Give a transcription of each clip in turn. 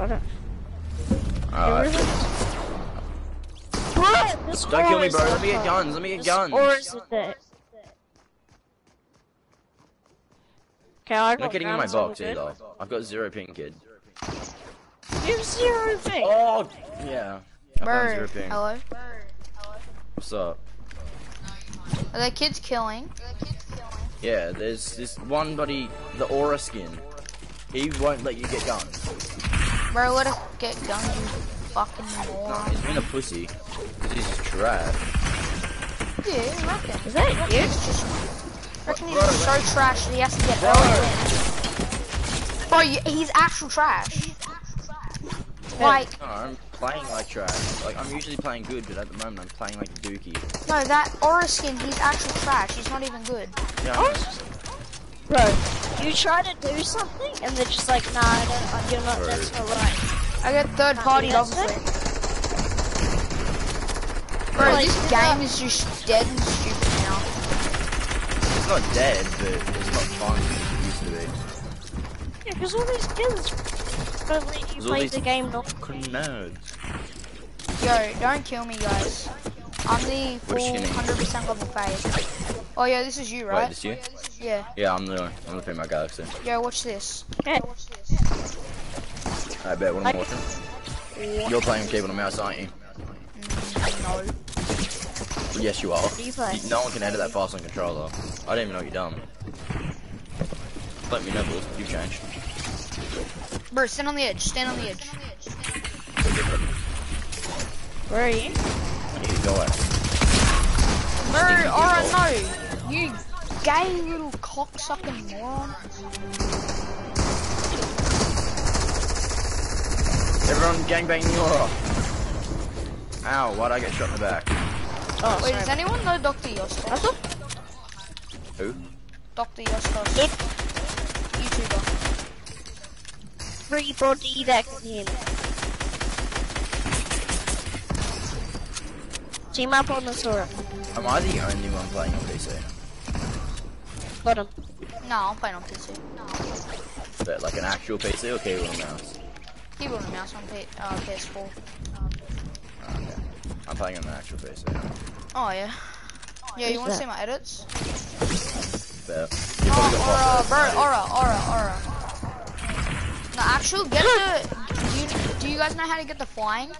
I don't. Alright. What? Uh, this Don't kill me, bro. Let me get guns. Let me get This guns. aura's a dick. Okay, I got Not getting in my guns, all box good. either. I've got zero ping, kid. You have zero ping. Oh, yeah. I found zero Bird, ping. hello. What's up? Are there kids killing? Yeah, there's this one buddy, the aura skin. He won't let you get guns. Bro, let us get guns, you fucking moron. he's been a pussy. Cause he's trash. Yeah, I reckon. Is that you? He's just, reckon he's just so trash that he has to get early. Bro, you, he's actual trash. Like, No, I'm playing like trash. Like, I'm usually playing good, but at the moment I'm playing like a dookie. no, that aura skin, he's actual trash. He's not even good. Yeah, Oh, I know. it's just- Bro, you try to do something and they're just like, nah, I don't, uh, you're not, that's not right. I get third party, That's obviously. it. Bro, Like, this game is just dead and stupid now. It's not dead, but it's not fun as it used to be. Yeah, because all these kids don't let you play the game not Fucking nerds. Yo, don't kill me, guys. I'm the full What's your name? 100% level phase. Oh, yeah, this is you, Wait, right? this you? Yeah. Yeah, I'm the I'm the female galaxy. Yo, watch this. Okay. I bet what I'm Like- watching. You're playing keyboard and mouse, aren't you? Mm, no. Yes, you are. do you play? You- No one can edit that fast on controller. I don't even know what you've done. Let me know, boys. You've changed. Bro, stand on the edge. Stand on the edge. Where are you? You go away. Bro, Stinky alright, dog. no. You gay little cocksucking moron. Everyone gangbang Nora. Ow, why'd I get shot in the back? Oh, Wait, sorry. does anyone know Dr. Yostos? Who? Dr. Yostos. YouTuber. Free body that can hear me. Team up on the Sora. Am I the only one playing on PC? Got him. No, I'm playing on PC. But like an actual PC or keyboard and mouse? Keyboard and mouse on P uh, PS4. Oh, okay. I'm playing on an actual PC. Oh, yeah. Yeah, you wanna that? see my edits? But you probably Oh, aura, there. bro, aura, aura, aura. No, actual, get the. Do you, do you guys know how to get the flying?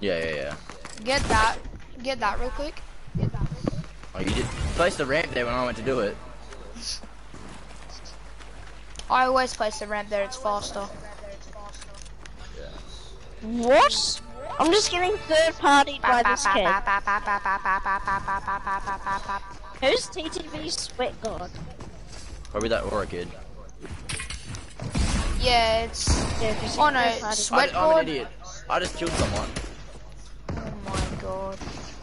Yeah, yeah, yeah. Get that. Get that real quick. Oh, you did place the ramp there when I went to do it. I always place the ramp there. It's faster. What? I'm just getting third party by this kid. Who's TTV Sweat God? Probably that aura kid. Yeah, it's. Yeah, 'cause Oh no, third partied. I, sweat I'm an idiot. I just killed someone. My god.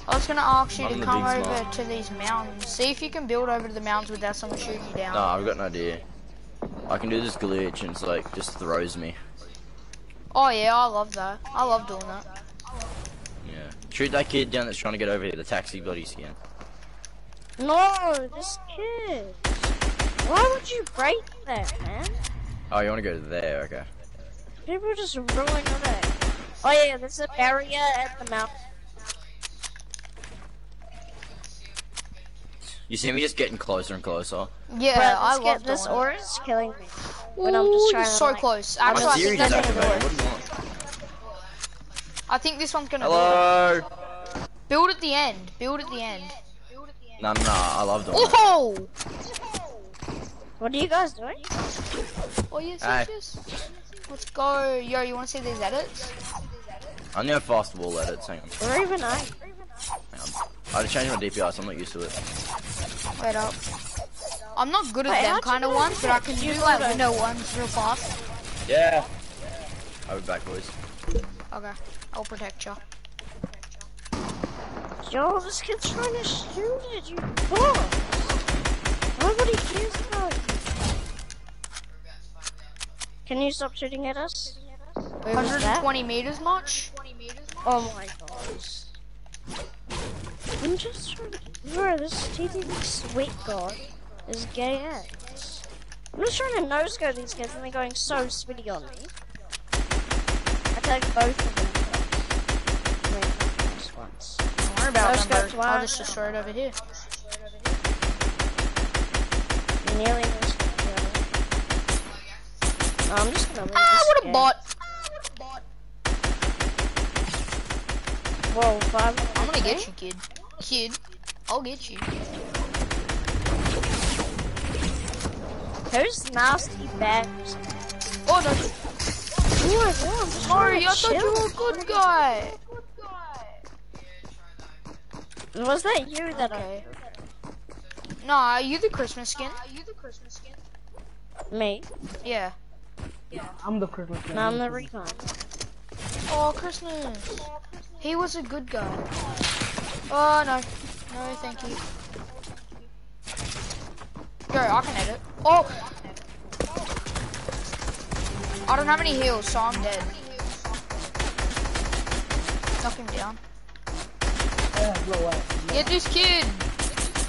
I was gonna ask you I'm to come over smart. to these mountains. See if you can build over to the mountains without someone shooting you down. No, I've got an idea. I can do this glitch and it's like just throws me. Oh yeah, I love that. I love doing that. Yeah. Shoot that kid down that's trying to get over here, the taxi bloody skin. No, this kid. Why would you break that, man? Oh, you want to go there? Okay. People just ruin your day. Oh yeah, there's a barrier at the mouth. You see me just getting closer and closer. Yeah, Bro, I this, love kid, this doing aura is killing me. When I'm just Ooh, trying you're to, so like- close. I'm Actually, My I just think, series that's gonna gonna activated. do What it. do you want? I think this one's gonna Hello. it. Build at the end. Build at the end. No, no, no. I love doing it. Oh! What are you guys doing? Oh yes, Aye. yes, yes. Let's go. Yo, you wanna see these edits? I know fast wall edits. Hang on. Or even I. Hang on. I had to change my DPI, so I'm not used to it. Wait up. I'm not good at Wait, them kind of ones, but I can Did do like do that? window ones real fast. Yeah. I'll be back, boys. Okay, I'll protect you. Yo, this kid's trying to shoot at you. Fuck. Nobody cares about you. Can you stop shooting at us? Where was that? 120 meters much? Oh my gosh. I'm just trying to. Bro, this TTV sweet god is gay ass. I'm just trying to nose go these kids and they're going so sweaty on me. tag both of them. first. Wait, not first once. Don't worry about them. I'll just destroy it over here. Nearly missed it. yeah. No, I'm just gonna Ah, what a bot. Whoa, five. I'm gonna get you, kid. Kid, I'll get you. Who's nasty bags? Oh no, Oh I'm just sorry, I thought you were a good guy. Was that you that Okay. Nah, are you the Christmas skin? I... Me? Yeah. Yeah. I'm the Christmas guy. No, I'm the recon. Oh, Christmas. He was a good guy. Oh no, no, thank you. Go, I can edit. Oh. I don't have any heals, so I'm dead. Knock him down. Get this kid!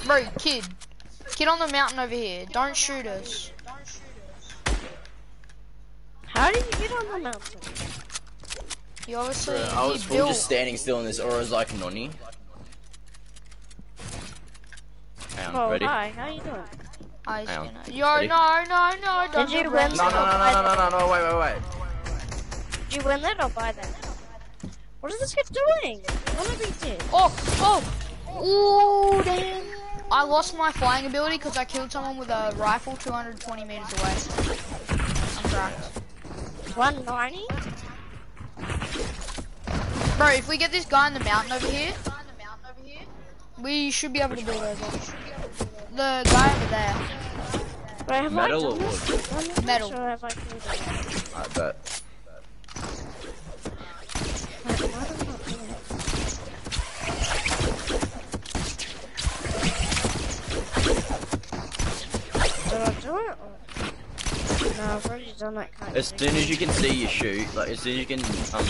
Bro, kid. Kid on the mountain over here. Don't shoot us. How did you get on the mountain? He obviously I was full built. just standing still in this aura was like Noni. Hang on, Oh, ready? hi, how you doing? I Hang on. see. Yo, Ready? no, no, no, don't Did you do win? that. No, no, no, no, no, no, no, no, wait, wait, wait. Did you win that or buy that? What is this kid doing? What did he do? Oh, oh, ooh, damn. I lost my flying ability because I killed someone with a rifle 220 meters away. I'm cracked. 190? Bro, if we get this guy in the mountain over here, we should be able to build over. The guy over there. Wait, have Metal I or done this? I'm not Metal. Sure have I killed him. I bet. Did I do it? Did I do it? Or... No, I've already done that kind As of soon as you can see you shoot, like as soon as you can um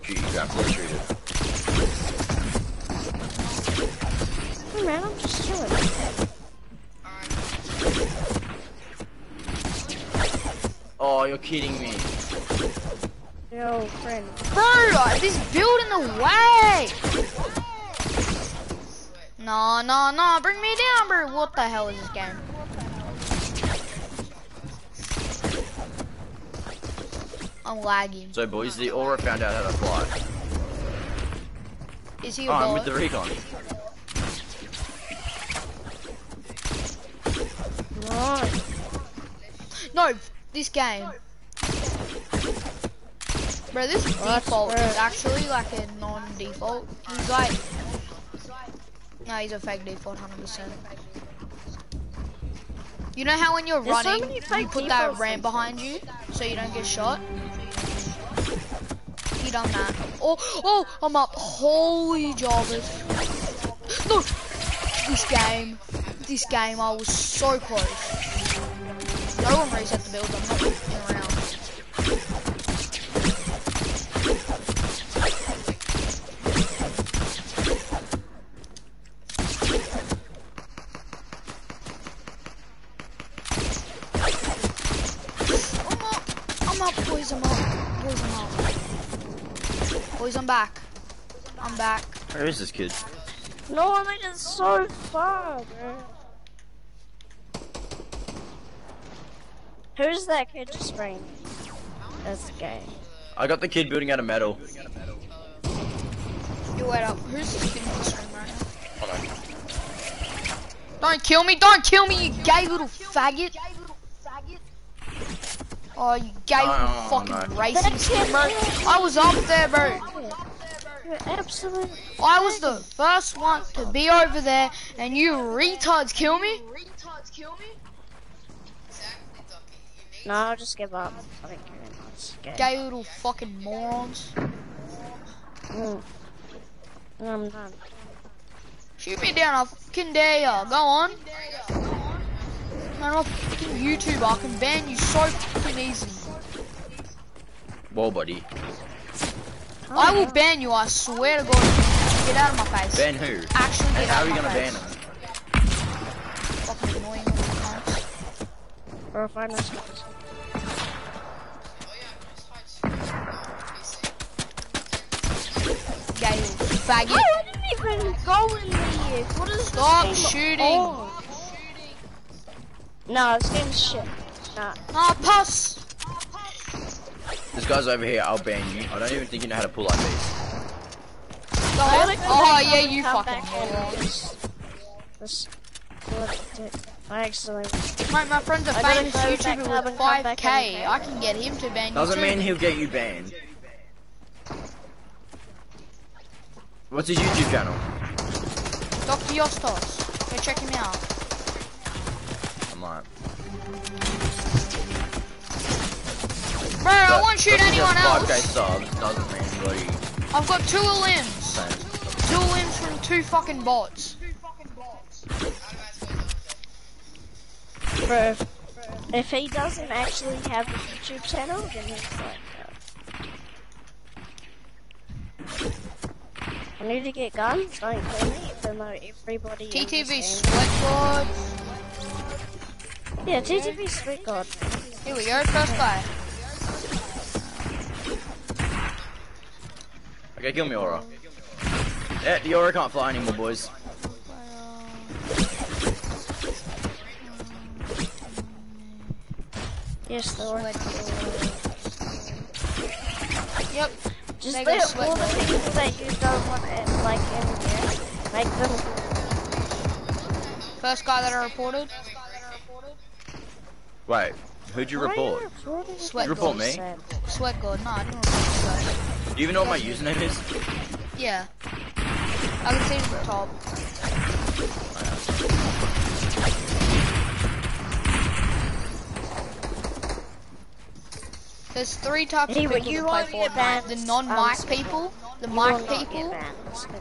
shoot, you grab the shooter. Hey man, I'm just chilling. Oh, you're kidding me. Yo, friend. Bro, this build in the way. No, no, no, bring me down, bro. What the hell is this game? I'm lagging. So boys, the aura found out how to fly. Is he a Oh, I'm with the recon. No. No, this game. Bro, this What? default Bro. is actually like a non-default. He's like, no, he's a fake default, hundred percent. You know how when you're There's running, many you put that ramp behind you so you don't get shot. He done that. Oh, oh, I'm up. Holy jobbers. No, this game, this game, I was so close. No one reset the build. I'm not looking around. I'm up. I'm up, boys. I'm up. Boys, I'm up. Boys, I'm back. I'm back. Where is this kid? No, I made it so far, bro. Who's that kid just spraying? That's gay. I got the kid building out of metal. You wait up. Who's this kid in the right now? Hold on. Don't kill me! Don't kill me, you gay little faggot! Oh, you gay little Oh, fucking no. racist bro! I was up there, bro! You're absolute. I was the first one to be over there, and you retards kill me? No, I'll just give up. I don't care anymore. It's gay. Gay little fucking morons. Mm. I'm done. Shoot me down, I fucking dare ya. Go on. Man, I'm a fucking YouTuber. I can ban you so fucking easy. Whoa, buddy. I will ban you, I swear to God. Get out of my face. Ban who? Actually, get And out how are of you gonna ban him? Fucking annoying little cunts. Or if I miss faggot. Oh, I didn't even go in there. What is Stop this game shooting. on? No, this game's shit. Nah. Ah, pass. This guy's over here, I'll ban you. I don't even think you know how to pull like these. Go I on. would come Oh back yeah, you fucking back in moron. and just- just do it. I accidentally. Mate, my friend's a I gotta famous go YouTuber with and come back 5k. in. I can get him to ban you Doesn't mean he'll get you banned. What's his YouTube channel? Dr. Yostos. Go check him out. I'm like, Bro, I won't shoot just because anyone 5k else. subs doesn't mean bloody I've got two limbs. Two limbs from two fucking bots. Bro, if he doesn't actually have a YouTube channel, then he's like, uh, I need to get guns, don't kill me, even though everybody in TTV this Sweatboard. Game- Yeah, TTV Sweet God. Here we go, first guy. Okay, kill me, Aura. Yeah, the Aura can't fly anymore, boys. Yes, the one. Yep. Just Mega let sweat all the people that you don't want in, like in here, make them. First guy that I reported. Wait, who'd you Why are report? reporting Sweat people God. me? sad? Sweat God. No, I didn't report Sweat. Do you even know what my username is? Yeah. I can see it at the top. There's three types Hey, of people you that play won't Fortnite. banned, The um, non-mic Sweat people, the You mic people.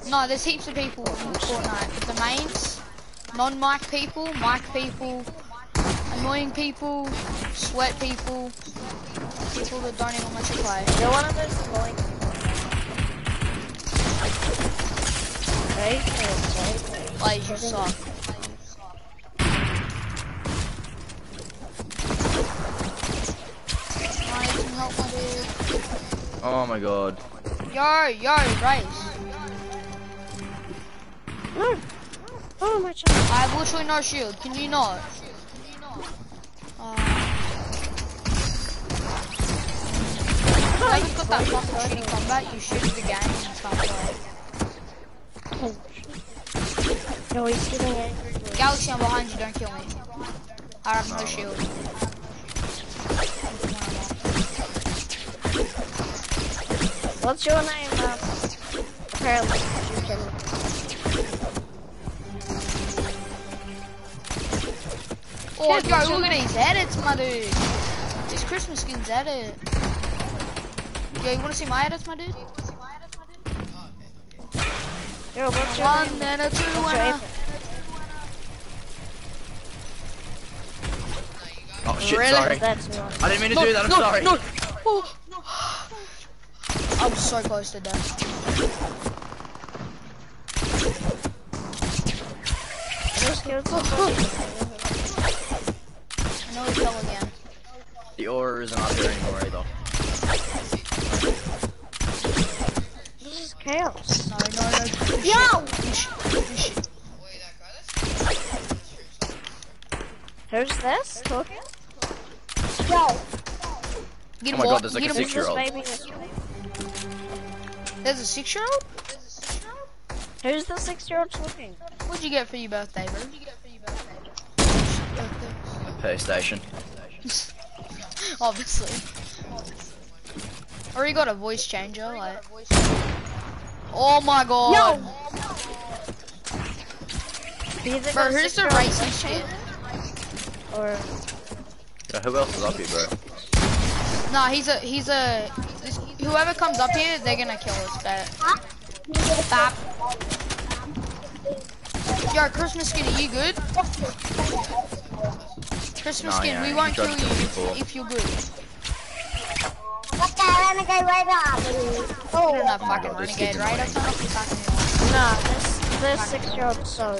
No, there's heaps of people in Fortnite. But The mains, non-mic people, mic people, annoying people, sweat people, people that don't even want to play. You're one of those annoying people. Right? Right? Like, you suck. I need some help, my dude. Oh my god. Yo, yo, race. No. Oh my child. I have literally no shield. Can you not? Uh, now you've got that fucking shitty combat, you shoot the game and start playing. No, he's getting angry. Galaxy, I'm behind you, don't kill me. I have no shield. What's your name? Um, apparently, you can. Oh, yo, look at these edits, my dude. These Christmas skins edit. Eh? Yo, you wanna see my edits, my dude? Yo, what's your One name? and a two What's and a... Oh shit, Really? sorry. That's one. I didn't mean to do that, I'm no, sorry. No, oh, no. I'm so close to death. Just kill somebody. I know he fell again. The Aura isn't up here anymore either. This is chaos. No, no, no. Yo! Push, push. Who's this talking? Yo! Oh get Oh my. God, there's like a six-year-old. There's a six-year-old? Who's the six-year-old talking? What'd you get for your birthday, bro? What'd you get for your birthday? PlayStation. Obviously. Or you got a voice changer, like. Oh my god. Either Bro, who's the six-year-old racist shit? Or Yeah, who else is up here, bro? Nah, he's a he's a whoever comes up here, they're gonna kill us. Bet. Bap. Yo, Christmas skin, are you good? Christmas Nah, skin, yeah, we won't kill to kill me you if, if you're good. Oh, don't have fucking God, this renegade, right? annoying. I'll turn fucking. nah, this this six-year-old so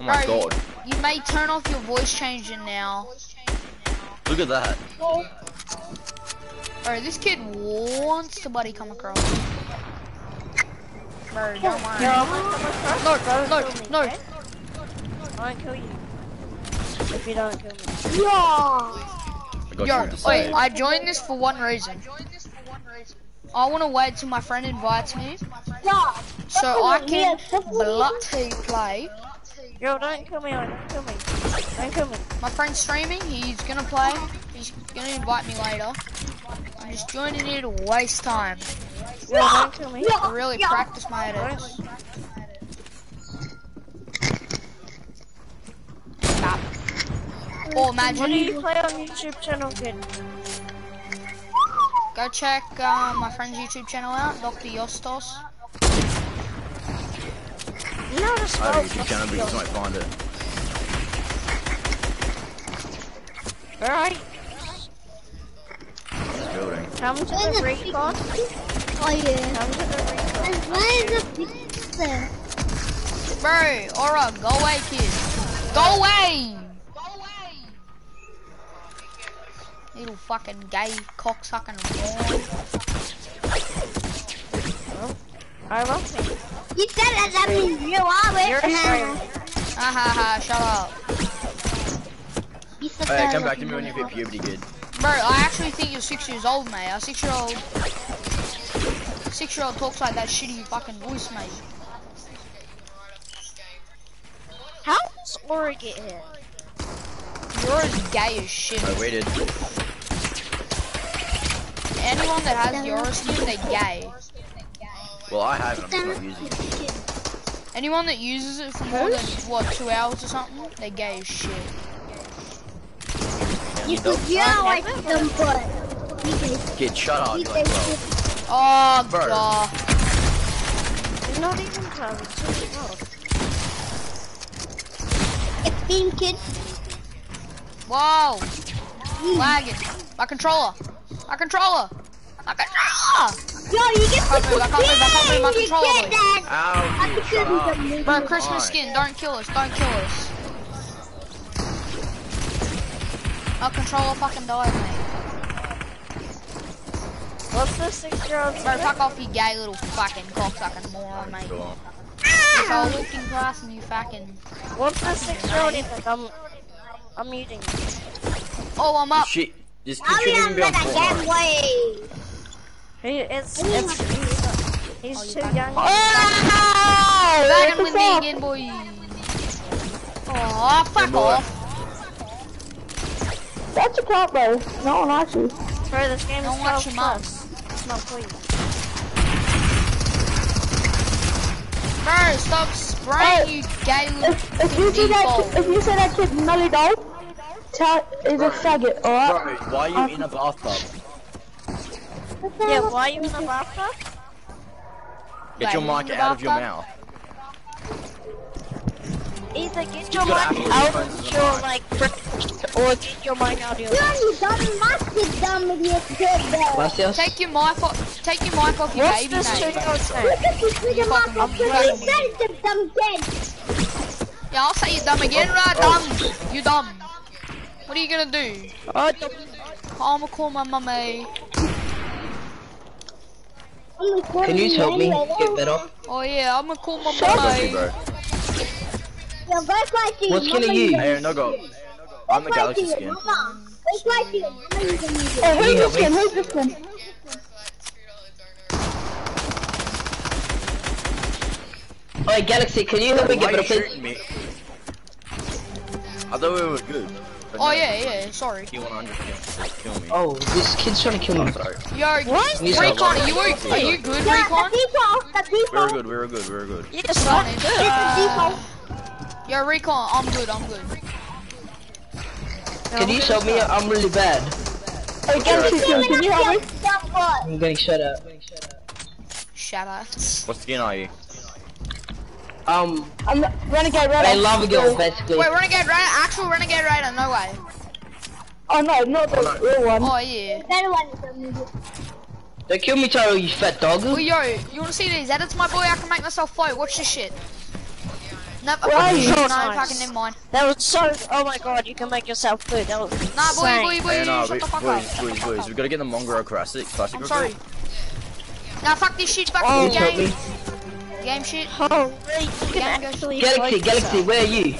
Oh my Bro, god. You may turn off your voice changer now. Look at that. Oh. Bro, this kid wants to buddy come across. Bro, don't worry. Yo, I'm gonna come across. No, Don't no, kill me, no. I won't kill you. If you don't kill me. Yeah. I Yo, wait, say. I joined this for one reason. I want to wait till my friend invites me Yeah. so I can bloody play. Yo, don't kill me. Don't kill me. Don't kill me. My friend's streaming, he's gonna play, he's gonna invite me later. I'm just joining here to waste time. Yo, don't kill me. To really practice my edits. Stop. Or What do you play on YouTube channel, kid? go check uh, my friend's YouTube channel out, Dr. Yostos. You know how to I spell don't YouTube channel, but you might find it. Alright, This building. come to the recon. Oh yeah. Come to the recon. And where is the pizza? Bro, Aura, go away, kid. Go away! Go away! Little fucking gay cocksucking boy. I love me. You said that that means you are it. You're it. Australian. Ha ha ha, shut up. You said Hey, come back to me when you hit puberty, kid. Bro, I actually think you're six years old, mate. A six year old. Six year old talks like that shitty fucking voice, mate. How does Aura get here? You're as gay as shit. I waited. Anyone that has your skin, they're gay. Well, I have it, I'm just not using it. Anyone that uses it for more than, what, two hours or something, they're gay as shit. You could you like them but you can Kid, shut up. you You're like, can well, Oh, Bro. God. It's not even time. It's too twelve. Team kid. Whoa. Hmm. Lagging. My controller. My controller. My controller. Yo, you get can't move, I can't move, I can't move my controller, get Ow, I'm kid, shut up. because of Bro, Christmas Fine. skin. Don't kill us. Don't kill us. My controller fucking died, mate. What's the six-year-old? Bro, fuck off, you gay little fucking cocksucking moron, mate. Cool. If I looking class and you fucking... What's the six-year-old? in? I'm, I'm muting. you. Oh, I'm up. Shit, this kid I shouldn't even am be on gonna get Fortnite. He, it's, it's, he's, oh, he's too young. Oh! Lagging with me again, boy. Oh, fuck off. That's a cop, bro. No one actually. Bro, this game Don't is watch 12 your mouth. plus. It's not for. Bro, stop spraying, you gay little If, if you see that, default. ki- if you see that kid Melly Doll, tell is a faggot, alright? Bro, why are you uh, in a bathtub? Yeah, why are you in the bathtub? Get your mic in the out of your mouth. Either get your got mic Apple out earphones in of the your, mic. like, brick, or get your mic out of your You only dumb must dumb idiot kid there. Take your mic off, take your mic off your What's baby, this mate. two-year-old's name? Look at this little fucking motherfucker. He fucking- said it's a dumb kid. Yeah, I'll say you dumb again, oh, right? Oh. Dumb. You dumb. What are you gonna do? Oh, I'ma call my mummy. I'm recording Can you help me anyway, get though. better? Oh yeah, I'ma call my I got mummy. You, bro. Yo, go fly to What skin are you? use Hey, no go. I'm the Galaxy skin. mama. Go fly to your mama use a music. Hey, who's this kid? me? Who's this kid? Oi, Galaxy, can you help me get are you better, please? me? I thought we were good. Oh no, yeah, yeah, sorry. T100 can kill me. Oh, this kid's trying to kill me. I'm sorry. Yo, He's Recon, a- are you, are you good, Yeah, Recon? the default, the We were good, we were good, we were good. yes, Come on, Yo, Recon, I'm good, I'm good. Can you show me? I'm really bad. Hey, Galaxy skin, can you help me? Dumb boy. I'm getting shut up. Shut up. What skin are you? Um, I'm Renegade Red. I love a girl, basically. Wait, Renegade Raider? Actual Renegade Raider? No way. Oh no, not the Oh, no. real one. Oh yeah. Better one is the music. Don't kill me, Taro, you fat dog. Well, yo, you wanna see these edits, my boy? I can make myself float. Watch this shit. No, Where are you? no, So fucking nice. never mind. That was so. Oh my god, you can make yourself food. That was Nah, boy, insane. boy, boy, Hey, no, shut we, the fuck boys, up. boys, boys, we gotta get the Mongrel Classic. Classic I'm real sorry. quick. Nah, fuck this shit. Back Oh. to the Please help game. me. Game shit. Wait, you can Yeah, go- actually Galaxy, float Galaxy, yourself. where are you?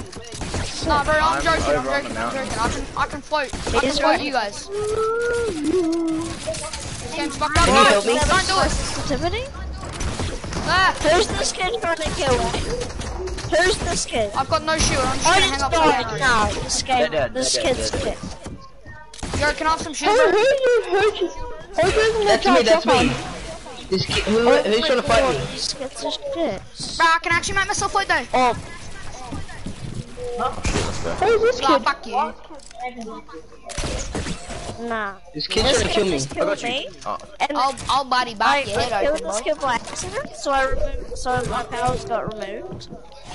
Nah, bro, I'm I'm joking. I'm over on the joking. I'm mountain. joking. I can, I can float. I can is float right. you guys. This game's fucked up. Can you No, help me? Don't do it. Sensitivity? Ah, Who's this kid trying to kill me? Who's this kid? I've got no shield. I'm just gonna hang up. died. the No, this game, They're dead, this they're kid's dead, dead. Yo, can I have some Who, shield, who, bro? you, who, who's who's That's me, that's me. This kid, who, who's trying to fight me? These kids are shit. Bro, I can actually make myself float though. Oh, Who's this kid? fuck you. nah. This kid's This trying to kill me. just I got you. me. Oh, And I'll, I'll body I, back your I head killed open, this kid by accident, so I removed, so my powers got removed.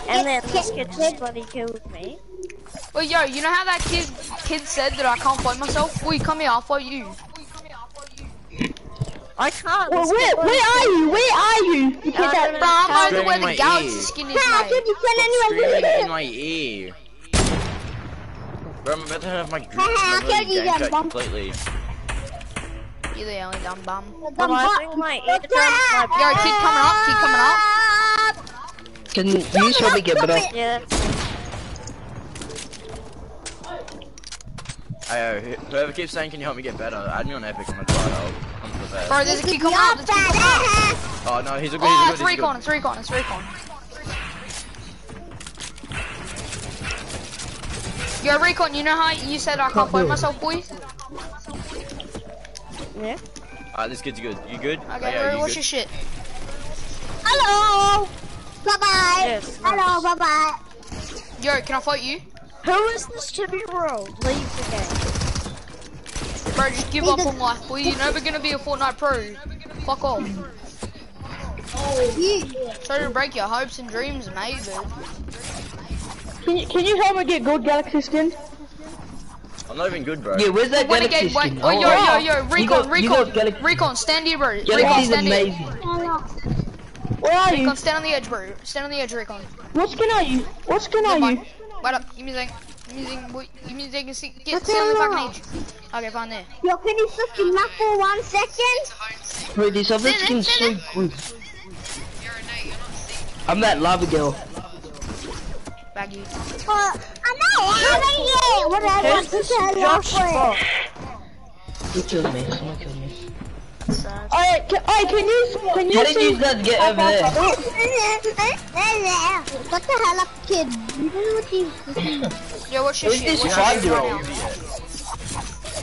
And then this kid just bloody killed me. Well, yo, you know how that kid kid said that I can't fight myself? Well, you come here, I'll float you. I can't. Well, where, where are you? Where are you? You kid Uh, that. Bro, I'm over Screaming where in the galaxy ear. skin is, I mate. couldn't send screaming in my ear. Bro, I'm about to have my group Haha, memory kill you game then, cut bum. completely. You're the only dumb bum. But I think my eardrums might be. Yo, keep coming up, keep coming up. Can you help me get better? Yeah, Ayo, whoever keeps saying, can you help me get better? Add me on Epic, I'm gonna try it out. I'm the best. Bro, there's a kid coming up, there's a kid coming up. Oh no, he's a good, Oh, he's it's a good, he's a recon, good. it's recon, it's recon. Yo, recon, you know how you said I can't float myself, boy? yeah. Alright, this kid's good. You good? Okay, Oh, yeah, bro, you what's good? your shit? Hello. Bye bye. Yes, Hello. Bye bye. Yo, can I fight you? Who is this to be rolled? Leave the game. Bro, just give up on life, boy. You're never gonna be a Fortnite pro. Fuck off. Sorry to break your hopes and dreams, mate, but Can you, can you help me get good galaxy skin? I'm not even good, bro. Yeah, where's that when galaxy again, wait, skin? oh, yo, yo, yo, oh, recon, got- you got recon, Galaxy- recon, stand here, bro. Recon, Galaxy's stand here. amazing. Where are you? Recon, stand on the edge, bro. Stand on the edge, recon. What skin are you? What skin are you? Wait up, give me a second using you mean they can see get the fucking. Okay, fine there. Yo, can you stop the map for one second? Wait, this other skin's so good. I'm that lava girl. Baggy. Uh, I'm not lava girl. Whatever. Who's this Josh? Me. Me. Someone killed. Alright, can, alright, can you, can you How did you guys get over there? What the hell up, kid? You don't know what you... Yo, what's your Who's shit? What's your shit five-year-old?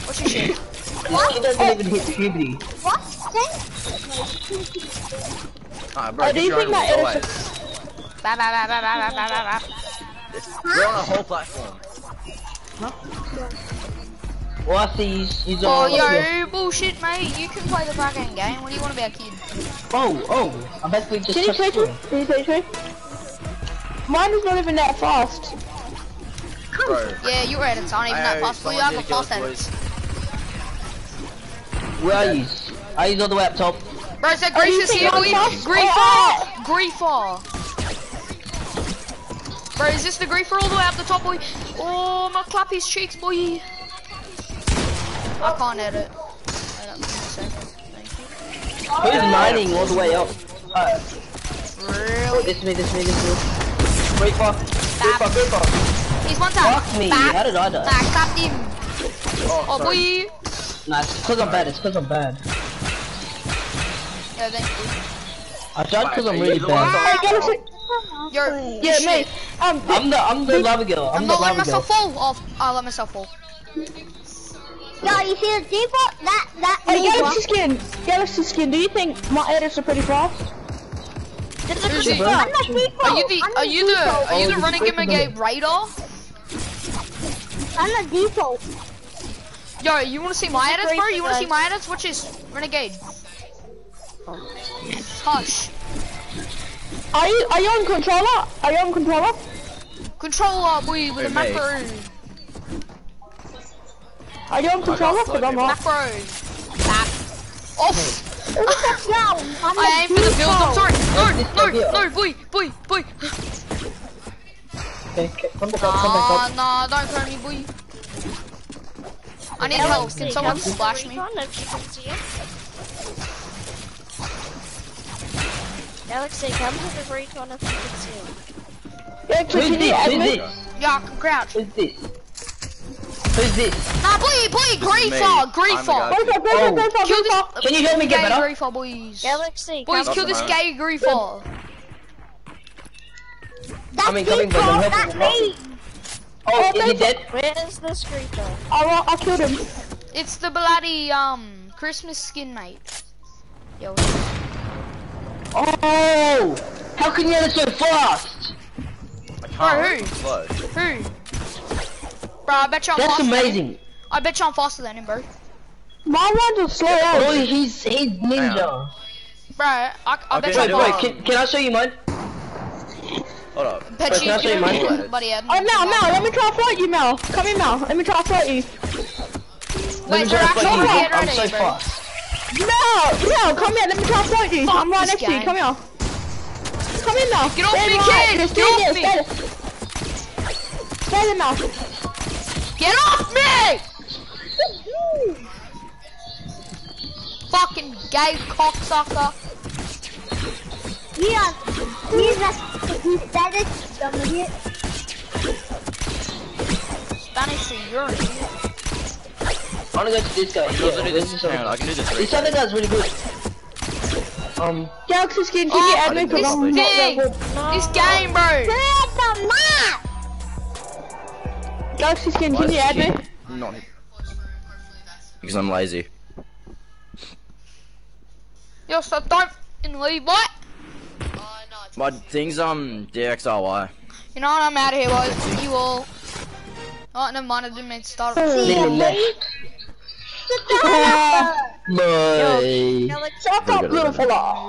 What's your shit? This kid doesn't even hit puberty. What? Alright, bro, Oh, get do you your think own my go edit- away. Ba ba ba ba ba ba ba ba ba. We're on a whole platform. Well, I see you, you's oh, on. Oh, yo, bullshit, mate. You can play the bargain game. What do you want about, kid? Oh, oh. I'm basically just. Did he play Can you play two? Mine is not even that fast. Bro. Yeah, you were at it, Tony. Even that fast. Blue, I got fast at. Where are you? Are you on the laptop? Bro, it's a gracious here with Griefer! Griefer! Bro, is this the Griefer all the way up the top, boy? Oh, my clap his cheeks, boy! I can't edit. Wait up, give me a second. Thank you. Who's mining all the way up? Uh, Really? this me, this me, this me. Wait for, wait for, wait for. He's one tap. Fuck me, Back. how did I die? Back, clapped him. oh, Oh, boy. Nice, it's cause I'm bad, it's cause I'm bad. Yeah, thank you. I died cause I'm really you're the one bad. Hey, You're, Yeah, shit. mate. Um, I'm the, I'm the lava girl, I'm I'm the not letting lava girl. myself fall. Oh, I'll let myself fall. Yo, you see the default? That, that hey, default. Galaxy skin. Galaxy skin. Do you think my edits are pretty fast? Who's he? bro. I'm not default. Are you the I'm are you the default. are you Oh, the this running is Gimmick radar? I'm not default. Yo, you wanna see my edits, bro? You wanna see my edits? Watch this. Renegade. Hush. Are you, are you on controller? Are you on controller? Controller, boy, with a Hey, mate. macro. I don't control it, but I'm off. Macros. Back. Off. Off now. I'm I aim for the build. I'm sorry. No, no, no, boy, boy, boy. Okay, okay. Nah, nah, don't throw me, boy. I need help. Can someone splash me? Alexei, come to the recon if you can see him. Yeah, click it, admin. Yeah, crouch. Is this? Who's this? Nah, please, please, This is me. Griefer, I'm the Griefer. guy. Go for it, go for it, go for it, Kill this. Can you help me get gay better? Griefer, boys. Galaxy, Boys, kill this Not gay Griefer. That's Coming, coming, me, bro, that's me. Oh, is he dead? Where's this creeper? I, I killed him. It's the bloody um Christmas skin, mate. Yo, Oh! How can you get it so fast? I can't. Bro, I'm who? Bro, I bet you I'm That's faster than him. amazing. I bet you I'm faster than him, bro. My ones are slow Oh, as. he's he's ninja. Bro, I, I bet Okay, you Wait, I'm wait, can, can I show you mine? Hold up. Bet Wait, you, can I show you mine? Bullet. buddy. Oh, Mel, Mel, let me try to fight you, Mel. Come here, Mel. Let me try to fight you. Let Wait, me they're try to fight actually you. right I'm so bro. fast. Mel, Mel, come here. Let me try to fight you. Fuck I'm right this next to you. guy. Come here. Come here, Mel. Get off Stay me, right. kid. Just Get off me. Stay there. Stay there, Mel. Get off me! Fucking gay cocksucker. Yeah, he's a, he said it, dumb idiot. Spanish to urine. I wanna go to this guy. I can Yeah, this this. is Hang I can do this. This other guy's really good. Um, Galaxy skin, can Oh, you add me? I didn't Because know I'm This not that thing, this game, bro. Clear the map! Galaxy skin, Why can you add me? kid Not. Because I'm lazy. Yo, so don't fucking leave, what? My thing's um DXRY. You know what? I'm out of here, boys. You all. Oh, never mind. I didn't mean to start. Lily left. Boy. Galaxy, Shut up, little fella.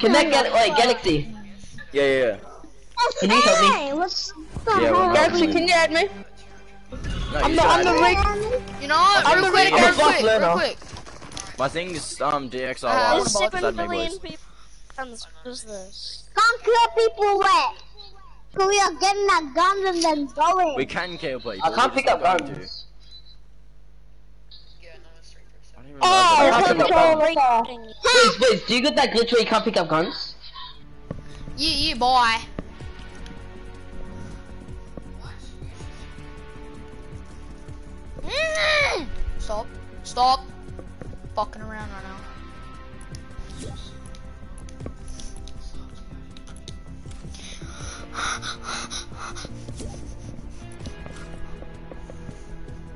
Can that get wait Galaxy? Yeah, yeah, yeah. Can you help me? hey, what's the Yeah, hell? Galaxy, can you add me? No, I'm the, I'm the rig. You know what? I'm Real the quick, red- real I'm a quick, real quick. My thing's um DXRY. Uh, There's what seven That big people. What is this? Can't kill people wet. So we are getting our guns and then going. We can kill people. I can't we're pick up guns. to. I Oh, know I if can't that's- pick up guns. Wait, wait, do you get that glitch where you can't pick up guns? Yeah, yeah, boy. Mm-hmm. Stop. Stop. Fucking around right now.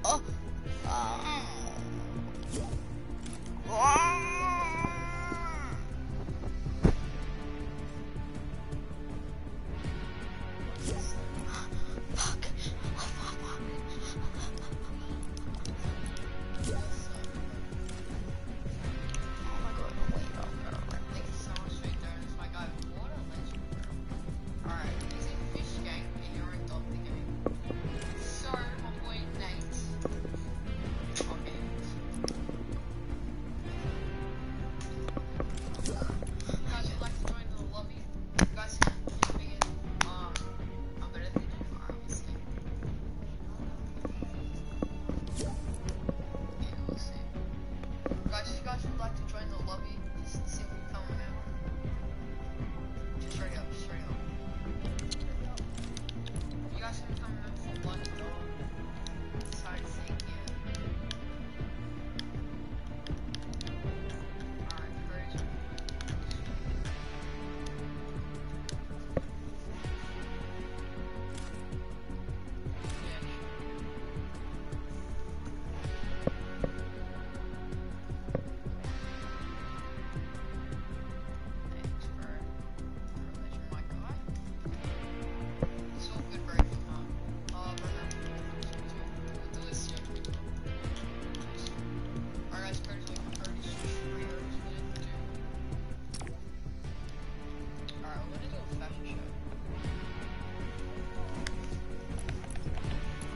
Oh. Um.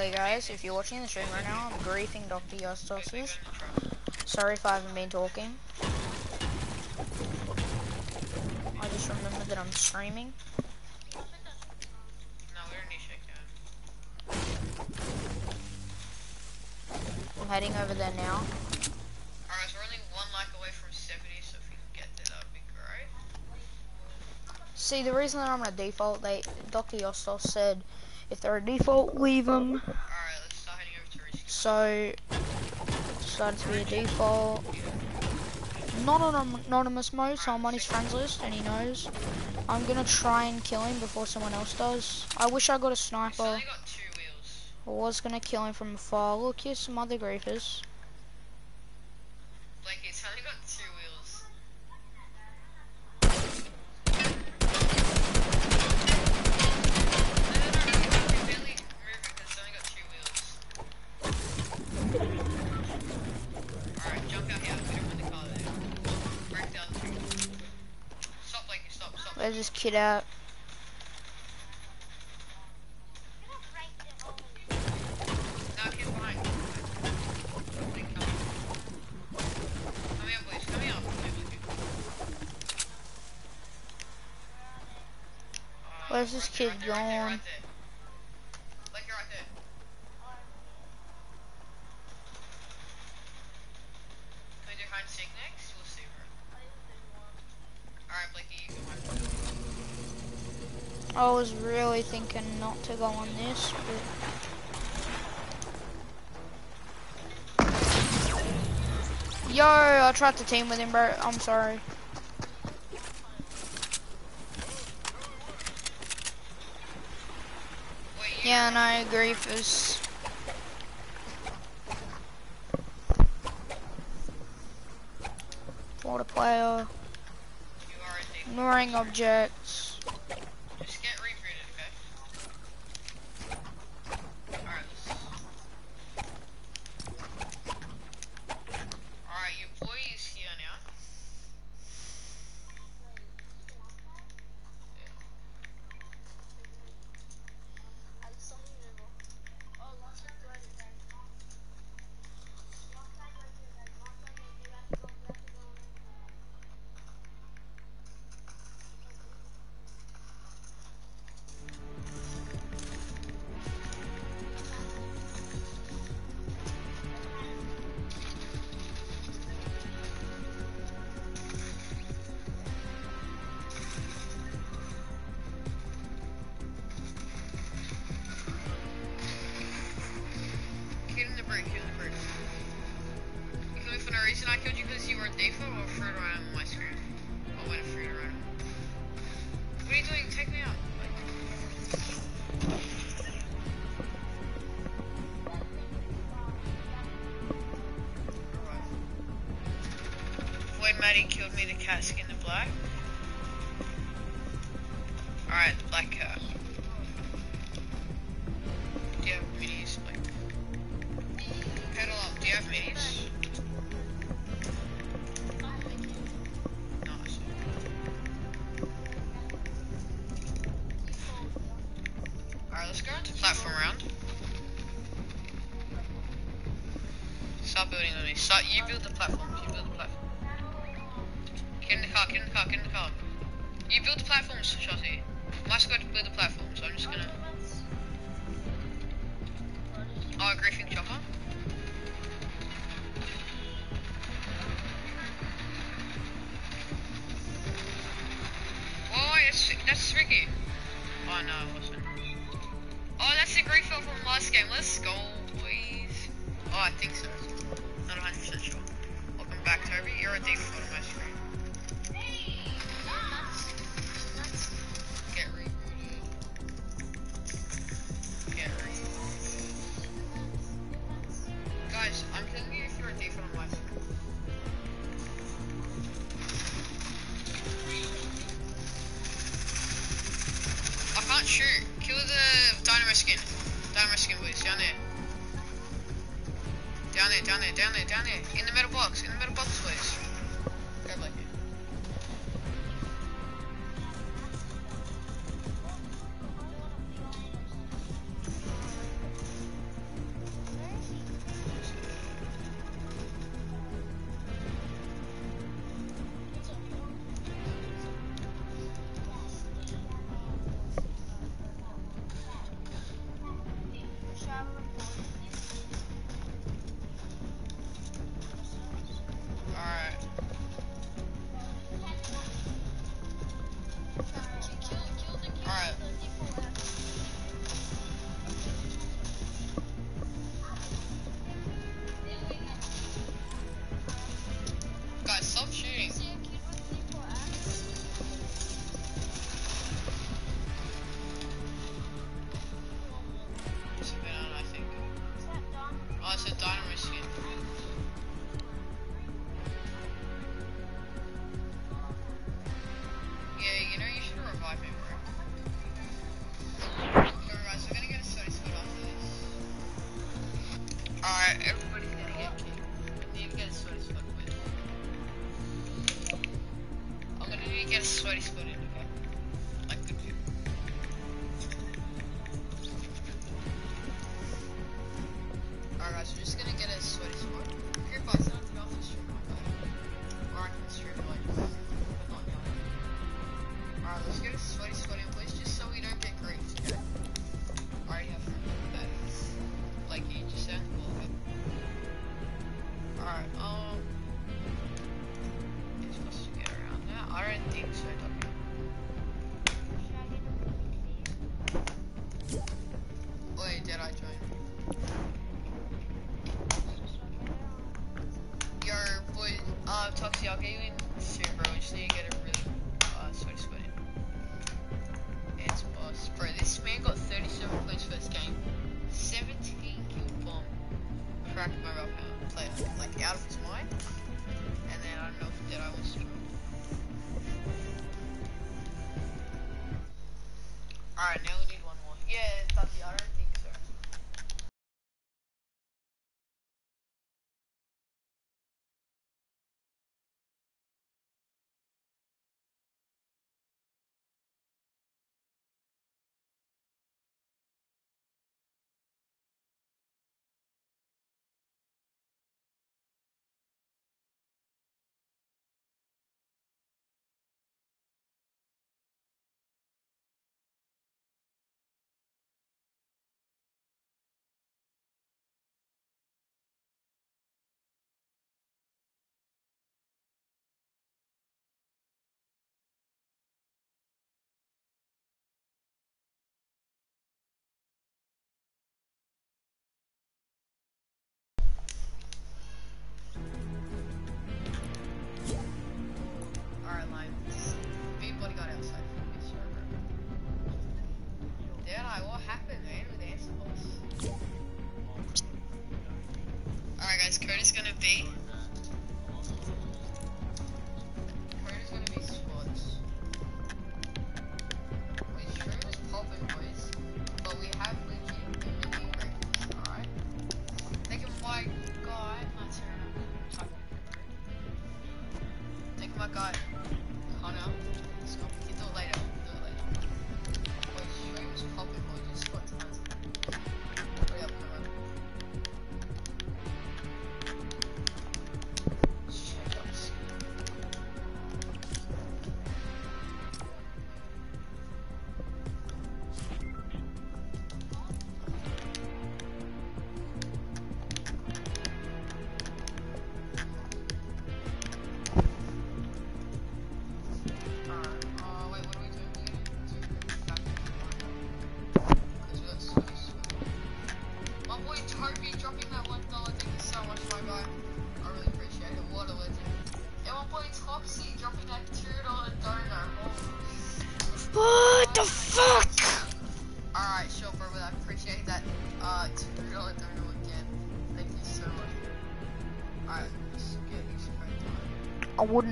Hey guys, if you're watching the stream right now, I'm griefing Dr. Yostos's. Sorry if I haven't been talking. I just remembered that I'm streaming. We don't need shakedown. I'm heading over there now. Alright, so we're only one like away from 70, so if we can get there, that would be great. See, the reason that I'm gonna default, they Dr. Yostos said if they're a default, leave them. Alright, let's start heading over to Risky. So, decided to be a default. Not on anonymous mode, so I'm on his friends list and he knows. I'm gonna try and kill him before someone else does. I wish I got a sniper. only got two wheels. I was gonna kill him from afar. Look, here's some other griefers. Blakey. Uh, Where's this kid going? probably thinking not to go on this, but... Yo, I tried to team with him, bro. I'm sorry. Yeah, and I agree, Fizz. Water player. Ignoring object.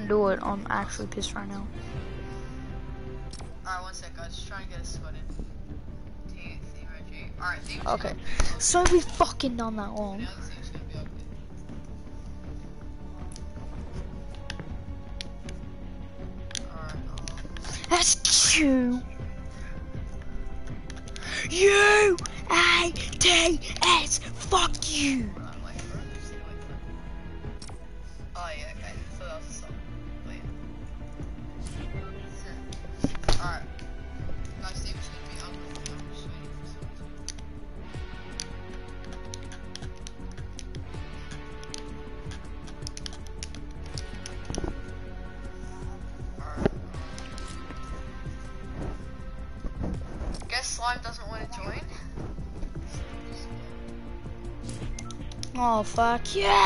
do it. I'm actually pissed right now. Alright, one sec. I just trying to get a sweat in. Alright, okay. So we fucking done that long. Yeah!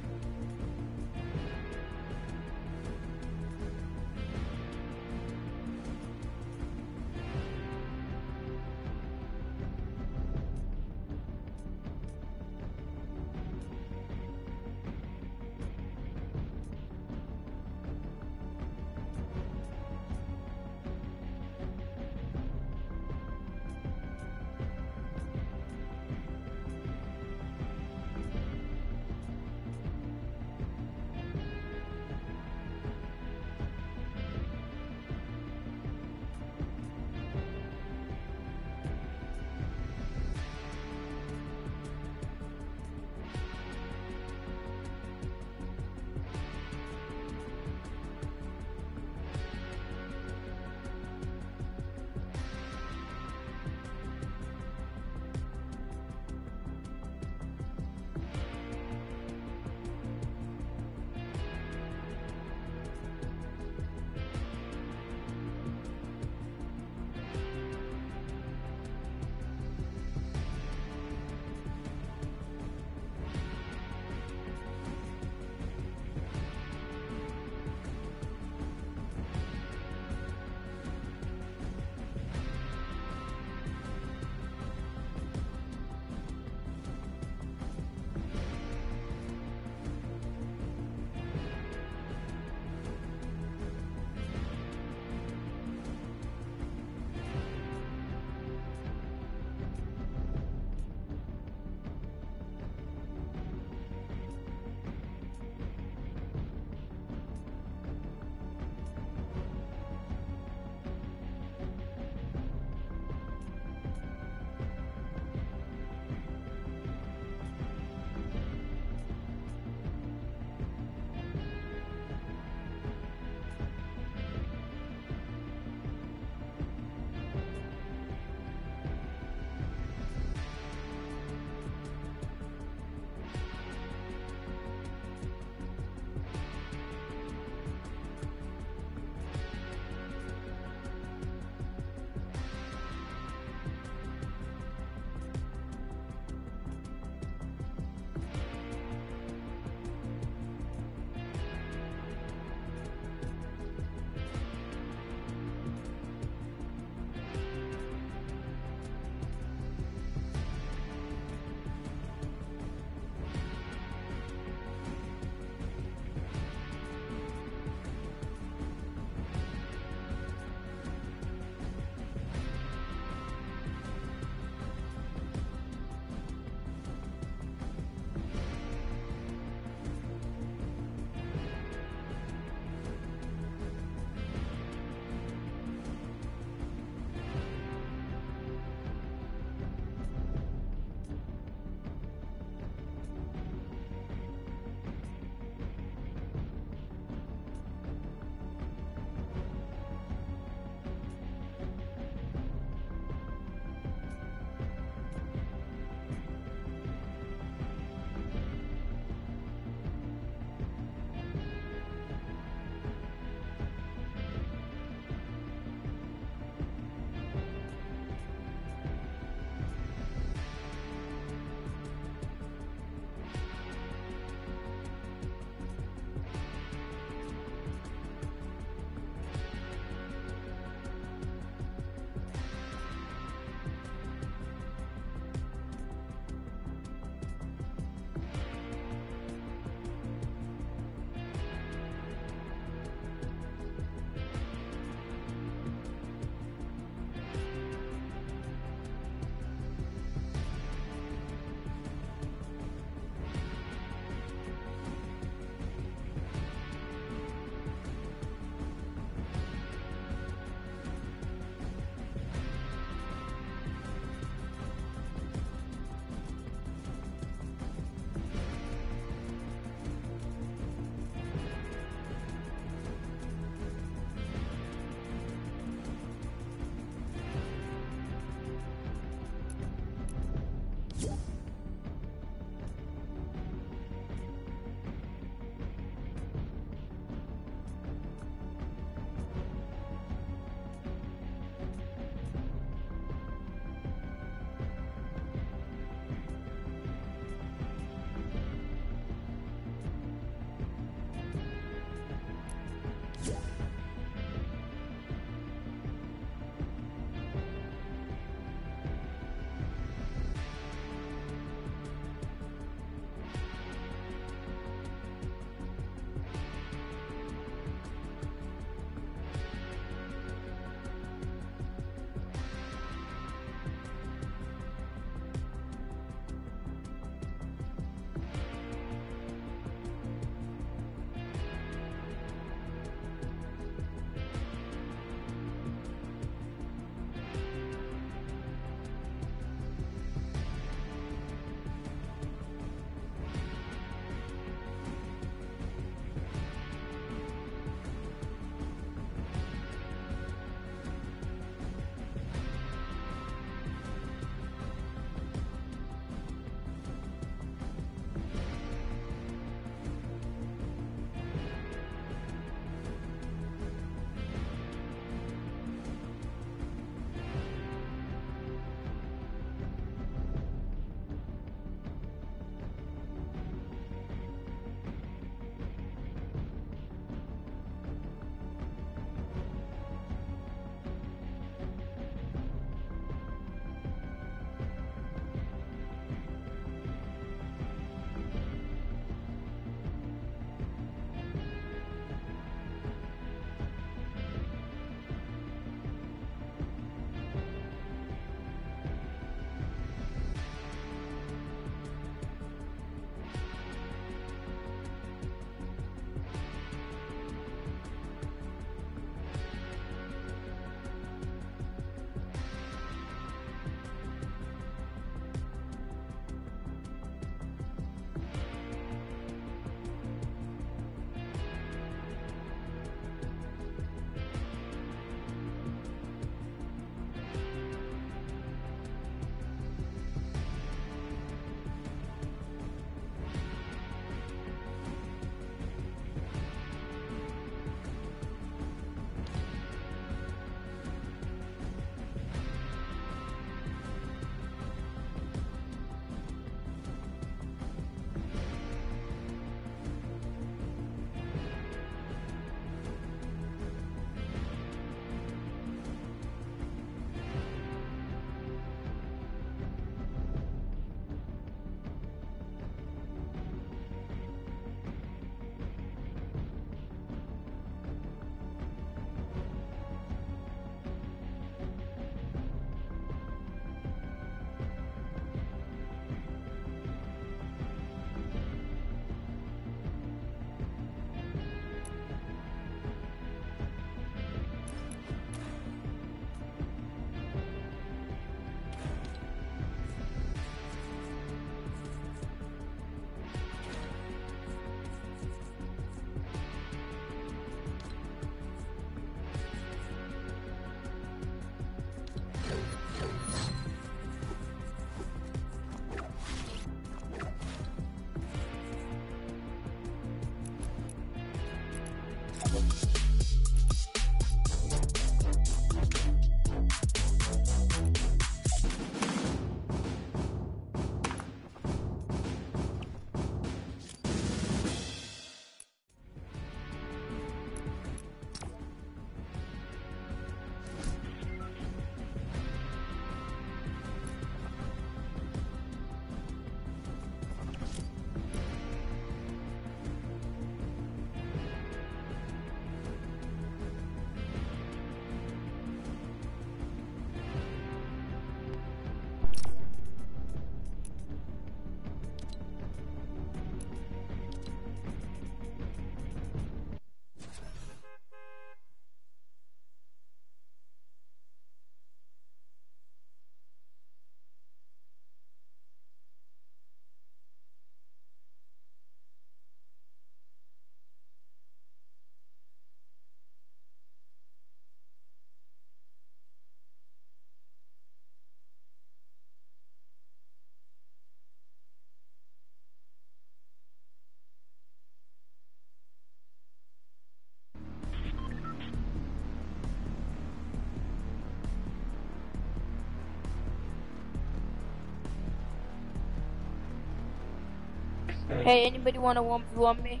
Hey, anybody wanna one v one me?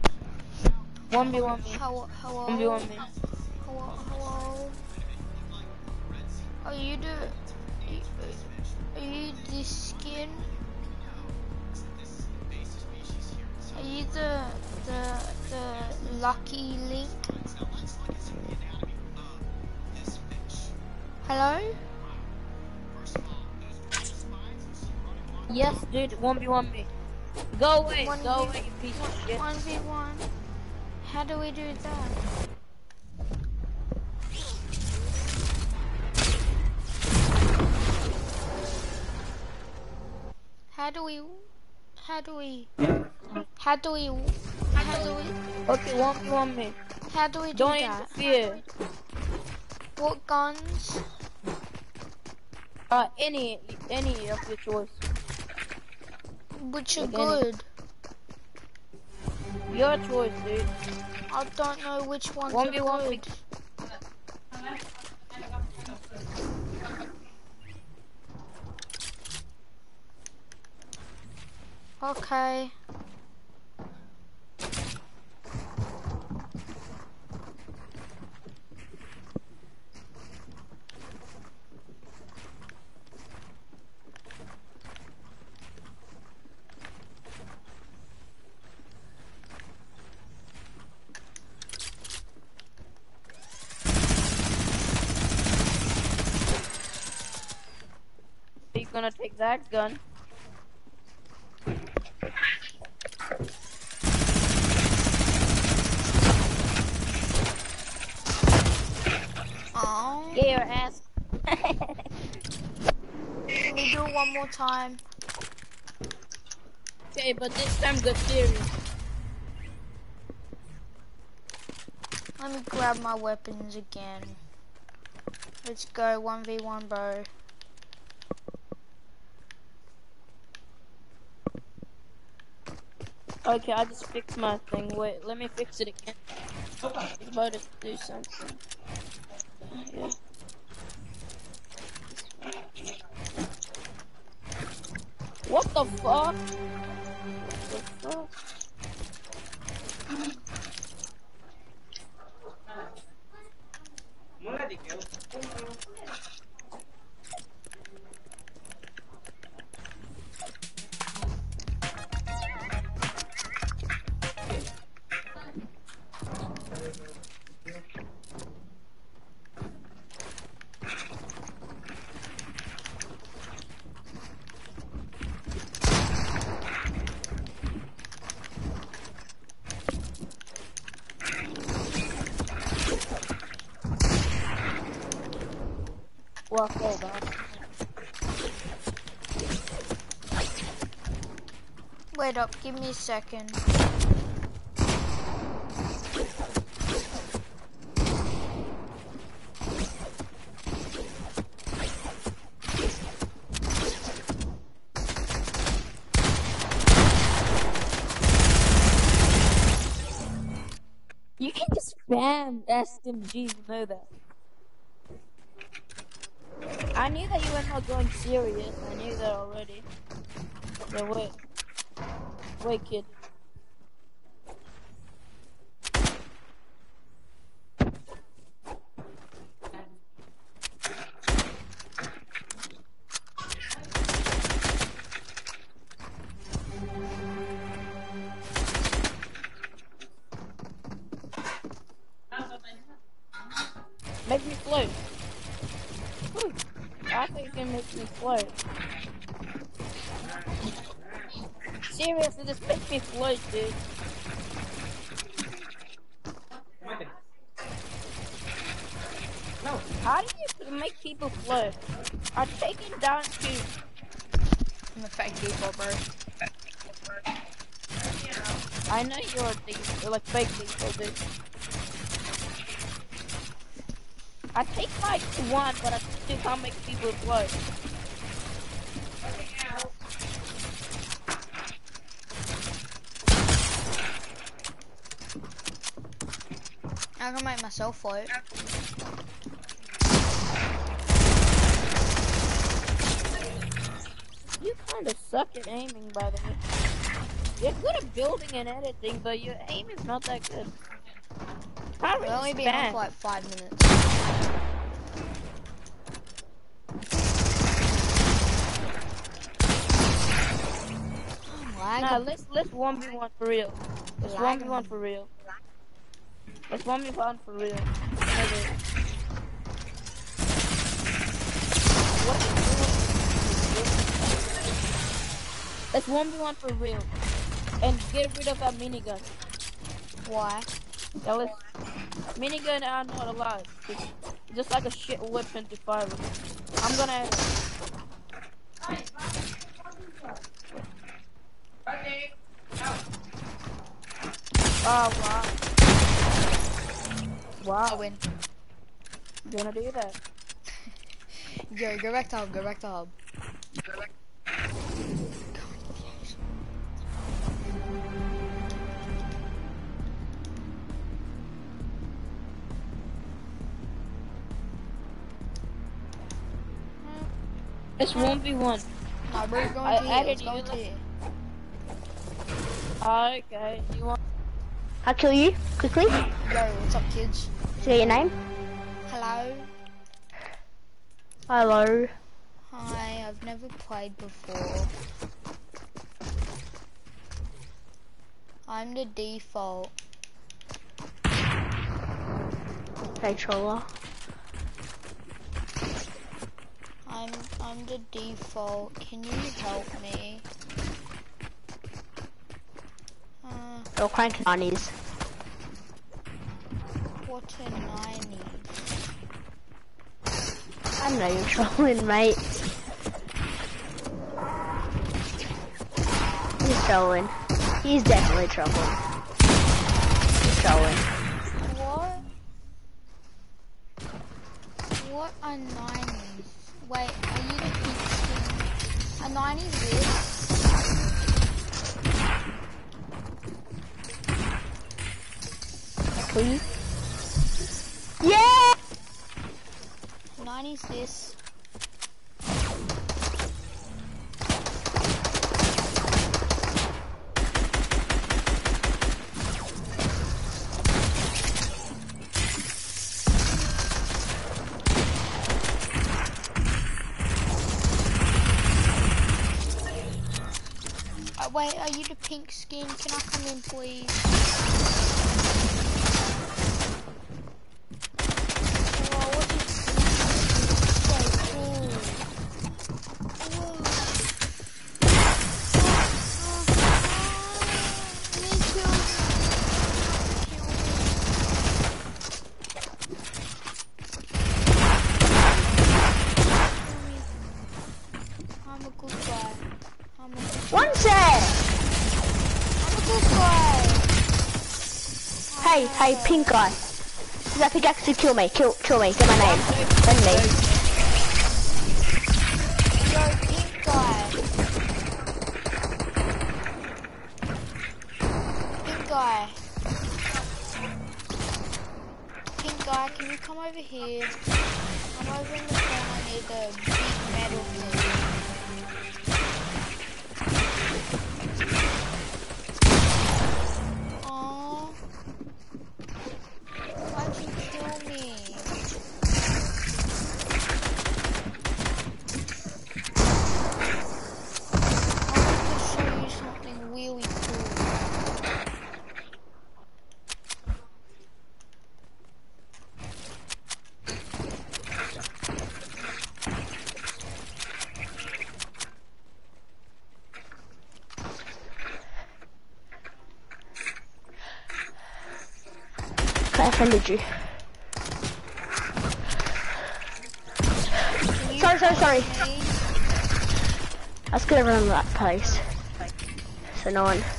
One v one me. Hello, hello. One v one me. Hello, hello. Are you the? Are you the skin? Are you the the the lucky link? Hello? Yes, dude. One v one me. Go away. One Go away, you piece of shit. One v one. How do we do that? How do we? How do we? How do we? How do we? Okay, one one me. How do we do Don't that? interfere. What guns? Uh, any, any of your choice. Which are any- good? Your choice, dude. I don't know which ones One v one good. Okay. Are you that gun? Oh. Get your ass. Can we do it one more time? Okay, but this time get serious. Let me grab my weapons again. Let's go 1v1 bro. Okay, I just fixed my thing. Wait, let me fix it again. About to do something. Yeah. What the fuck? What the fuck? Up, give me a second. You can just Bam! SMG, you know that. I knew that you were not going serious. I knew that already. But wait. Wait, kid. Make me float. Whew. I think you can make me float. Seriously, just make me float, dude. No, how do you make people float? I take it down to I'm a fake default, bro. I know you're a thief, you're like fake people, dude. I take like one, but I still can't make people float. I can make myself float. You kinda suck at aiming, by the way. You're good at building and editing, but your aim is not that good. We'll only be on for like five minutes. I'm. Nah, let's let's one v one for real. Let's one v one for real. Let's one v one for real. Okay. What are you doing? Let's one v one for real, and get rid of that minigun. Why? Yeah, let's minigun are not allowed. It's just like a shit weapon to fire with. I'm gonna. End. Oh wow. I Wow, win. gonna do that. Go, go back to hub, go back to hub. It's one v one. No, bro, you're going I to here. added Let's go you to to- here. Okay, you want? I'll kill you quickly. Yo, what's up, kids? Say your name. Hello. Hello. Hi, I've never played before. I'm the default. Hey, Troller. I'm I'm the default. Can you help me? You're cranking on these. what a 90. I know you're trolling, mate. He's trolling. He's definitely trolling. He's trolling. What? What are 90s? Wait, are you the skin? A 90s princesa. Guy. That pickaxe to kill me? Kill, kill me. Get my name. Send me. That place. So no one.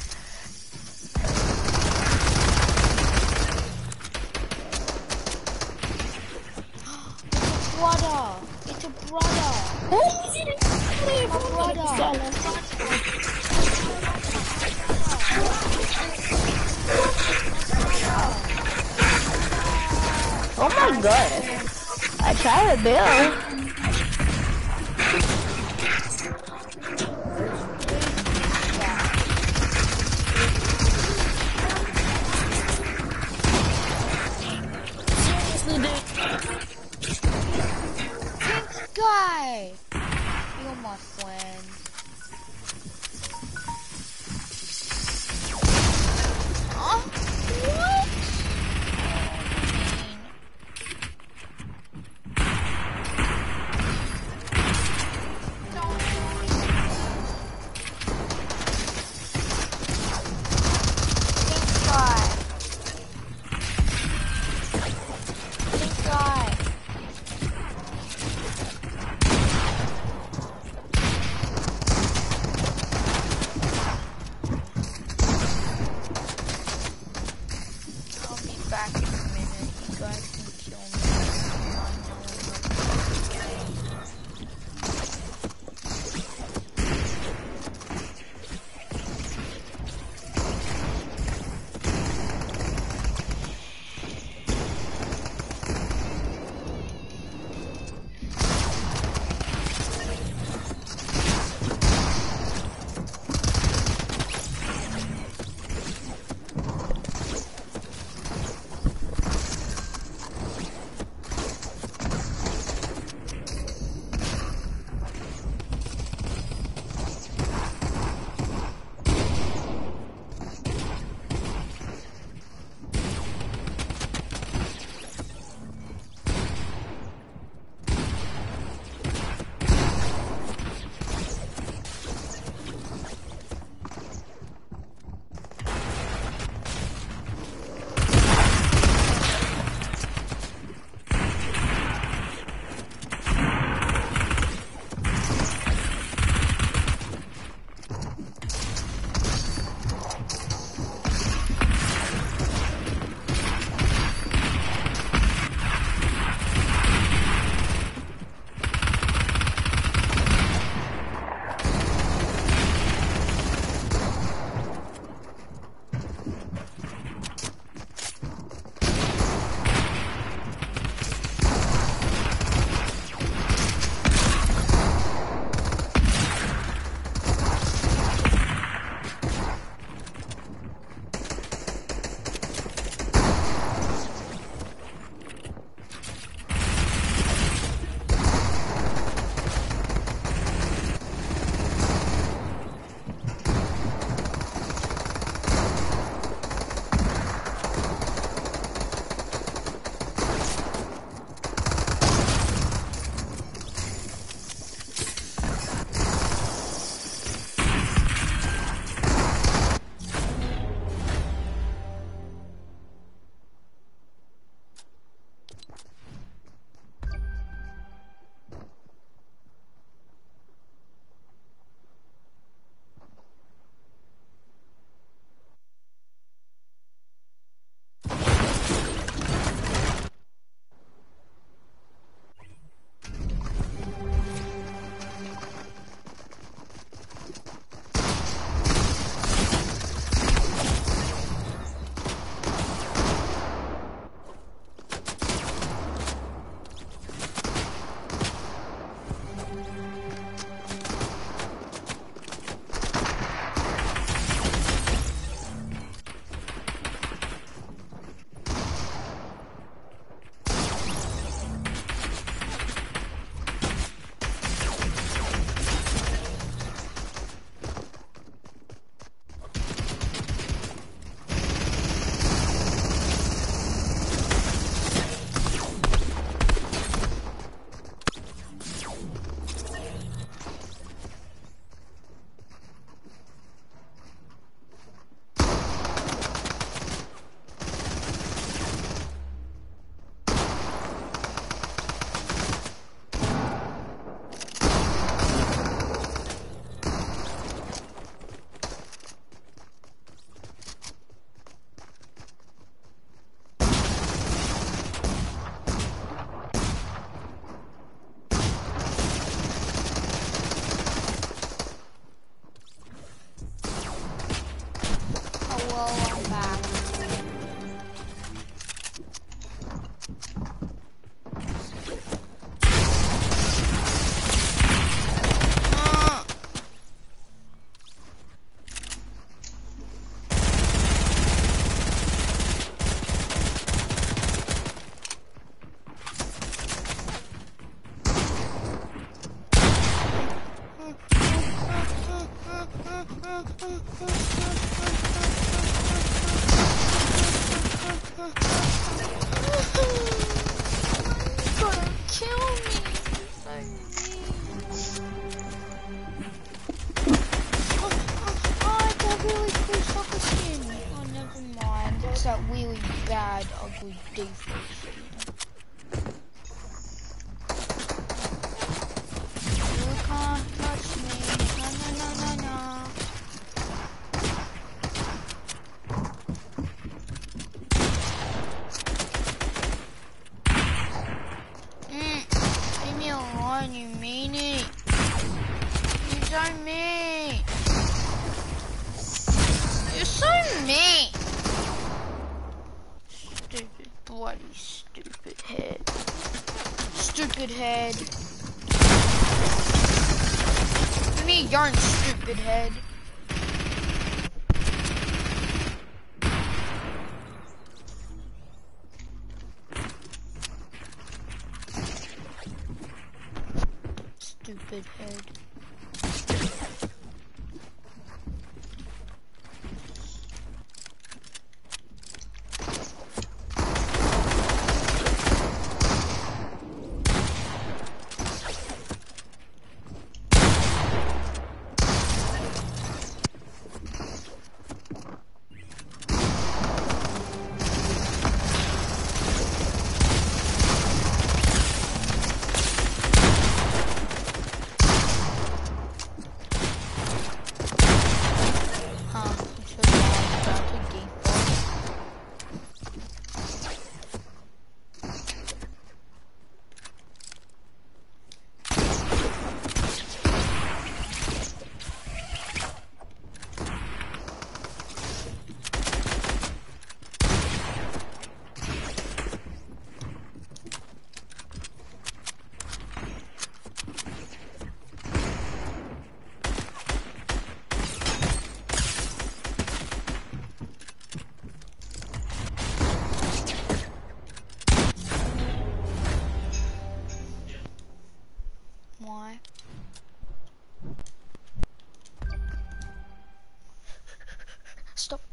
Stupid head. Give me your stupid head.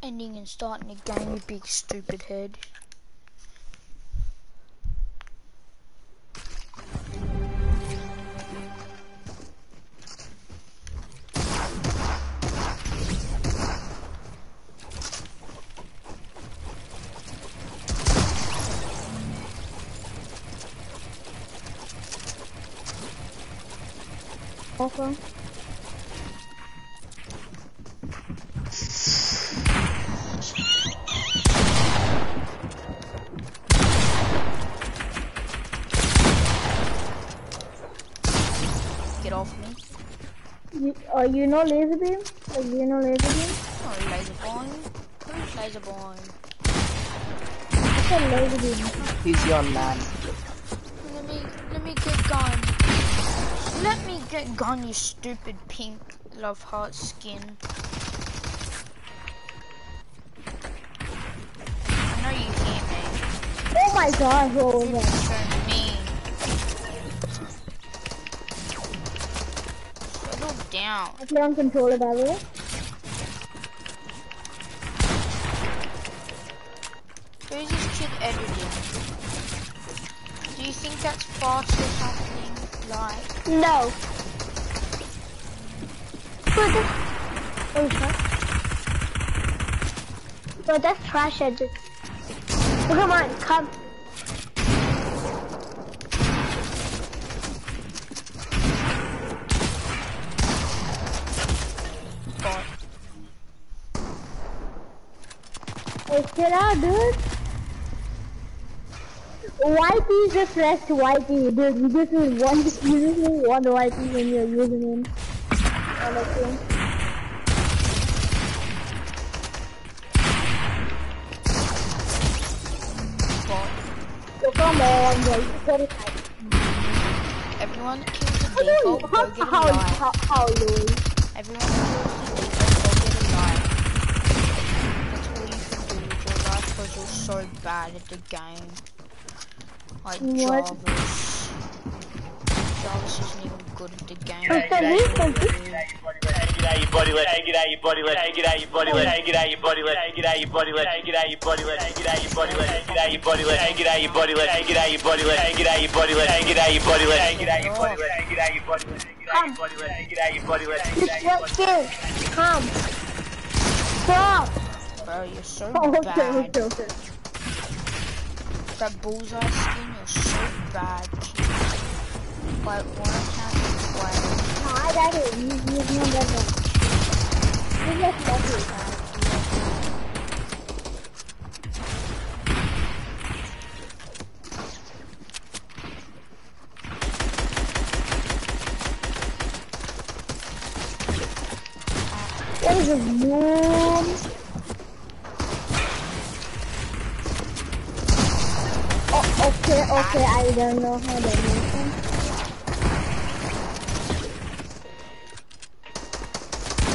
Ending and starting again, you big stupid head. Okay. You know laser beam? Like, you know laser beam? Oh, laser boy. Who's laser boy? I said laser beam. He's your man. Let me, let me get gone. Let me get gun, you stupid pink love heart skin. I know you hear me. Oh my god, what was that? I play on controller by the way. Who's this kid editing? Do you think that's or something? Like, No. Oh, fuck. But that's trash edit. Oh, come on, come. bot. Hey, chill out, dude. Whitey just pressed Whitey, dude. You just need one, you just need one Whitey when you're using him. On the thing. Bot. So come on, bro. You. Everyone kills the How default, how, go get a how, how, how? Everyone kills bad at the game. Like What? Jarvis. Jarvis isn't even good at the game. It's the That's least all of you do. out your body, let take it out your body, let take it out your body, let take it out your body, let take it out your body, let take it out your body, let take it out your body, let take it out your body, let take it out your body, let take it out your body, let take it out your body, let take it out your body, let take it out your body, let take it out your body, let take it out your body, let take it out your body, let take it out your Just body. wait here. Come. Stop. Bro, you're so Oh, okay, bad. okay, okay. That bullseye skin, you're so bad. But one account is play. No, I got it. You, you, you know that one. You just love it. What is this, man? Oh, okay, okay, I don't know how to make them.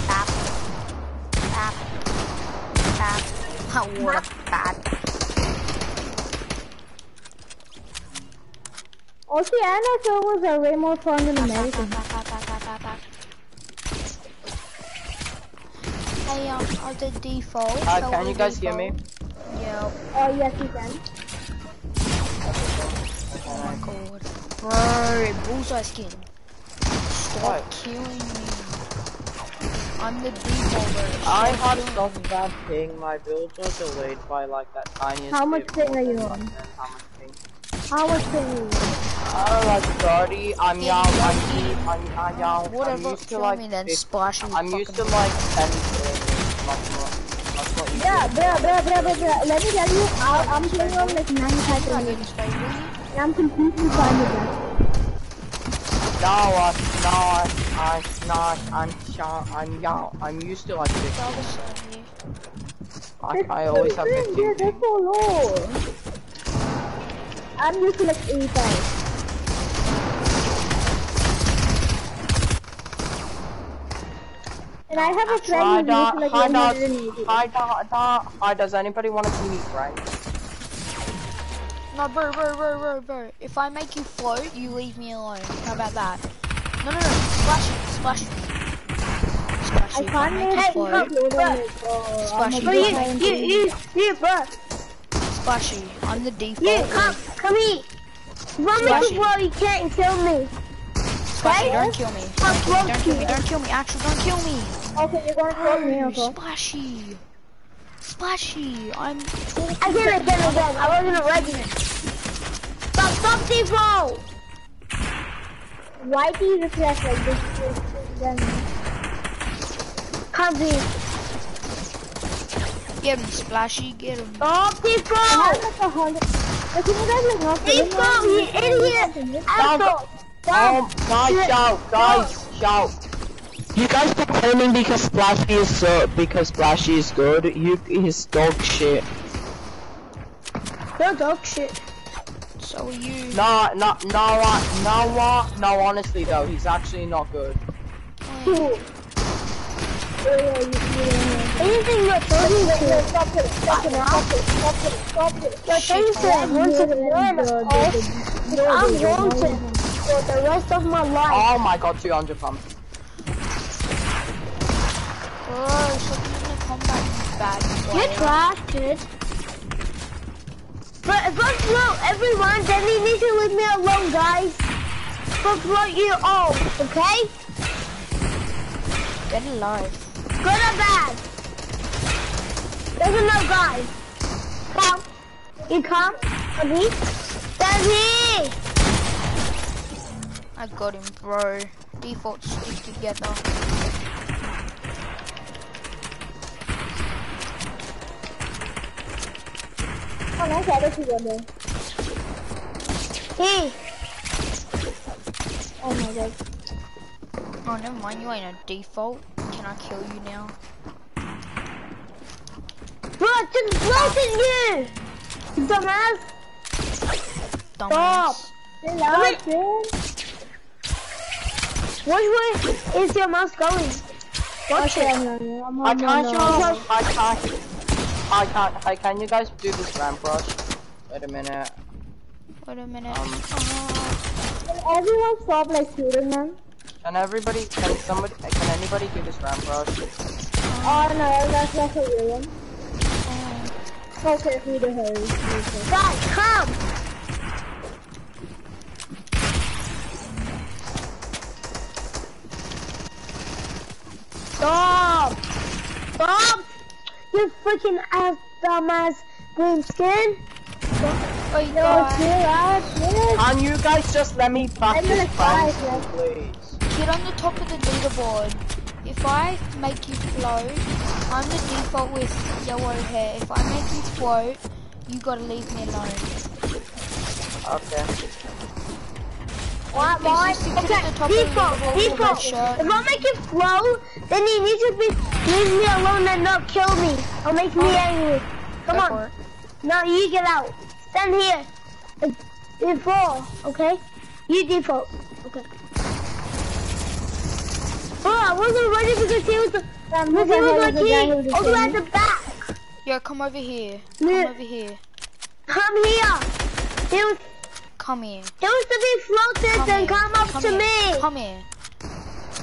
Tap. Tap. Tap. What a bad. Oceania servers are way more fun than American. Hey, um, I'll do default. Uh, Shall can you guys hear me? Yeah. Oh, yes, you can god. Bro, bullseye skin. Stop what? killing me. I'm the default. I had a bad thing. My builds are delayed by like that tiny. How much thing are you on? How much thing? How much ping? are you on? Uh, like 30, I'm young, I'm young. I'm, I'm young, Whatever, I'm used to like, me then, splash I'm used to like 10 Yeah, bruh, bruh, bruh, bruh, bruh, let me tell you, I, I'm playing on like 9. I'm completely fine with that. No, I'm not. I'm not. I'm shy. I'm young. I'm used to artificial. Like, I always have the thing. They're so low. I'm used to like 8. And I have a friend hi, who da, hi, da, hi, hi, hi, does anybody want to meet, right? No, bro, bro, bro, bro, bro. If I make you float, you leave me alone. How about that? No, no, no. Splash it, splash it. Splash I it. I can't make you float, upload on it. Oh, Splash it. a If I bit make you, you, you, bro. Splashy, I'm the default. You, come, come here. Run me Splashy. before you can't kill me. Splashy, okay? don't kill me. Don't kill me, don't kill me, don't kill me. Actually, don't kill me. Okay, you're gonna kill me, okay? Splashy. Splashy, I'm I did it again again, I wasn't ready. But Stop, wrong! Why do you reflect like this? Then can't be. Get him, Splashy, get him. Stop this bro! Like, can you guys like not This you idiot! Stop! Stop! Guys, shout! Guys, shout! You guys complaining because Splashy is so, because Splashy is good, you, he's dog shit. You're dog shit. So are you. No, no, no, uh, no, uh, no, honestly though, he's actually not good. Cool. Anything you're talking to, stop it, stop it, stop it, stop it, stop it. You're saying that once in a while, I'm wanted for the rest of my life. Oh my god, 200 pump. Oh, You're trash, dude. But if Get drafted. But, but bro, everyone, then you need to leave me alone, guys. But what you all, okay? Get alive. Go to bed. There's another guy. Come. You come? Abby? Abby! I got him, bro. Default stick together. Oh, nice edit together. Hey. Oh my god. Oh, never mind, you ain't a default. Can I kill you now? Bro, I just floated you. Dumbass. Dumbass. Hello, dude. Which way is your mouse going? Watch it. I can't show, I can't, I can't, hey, can you guys do this ramp rush? Wait a minute. Wait a minute. Um, Uh, Can everyone stop like shooting them? Can everybody, can somebody, can anybody do this ramp rush? Oh no, that's not a real one. Okay, who the hell is? Guys, come! Stop! Stop! You freaking ass dumbass green skin! Wait, No, guys, chill out, chill. Can you guys just let me I'm practice gonna cry, friends, please? get on the top of the leaderboard. If I make you float, I'm the default with yellow hair. If I make you float, you gotta leave me alone. Okay. Why, Please why? just stick it Okay, at the top of the default, default. If I make it flow, then you need to be leave me alone and not kill me. Or make me angry. Come on. for it. No, you get out. Stand here. Uh, Default, okay? You default. Okay. Oh, I wasn't ready because he was, because he was like all the way at the back. Yo, come over here. Yeah. Come over here. Come here. He was, Come here. he was to be floated Come and here. come up come to here. me. Come here.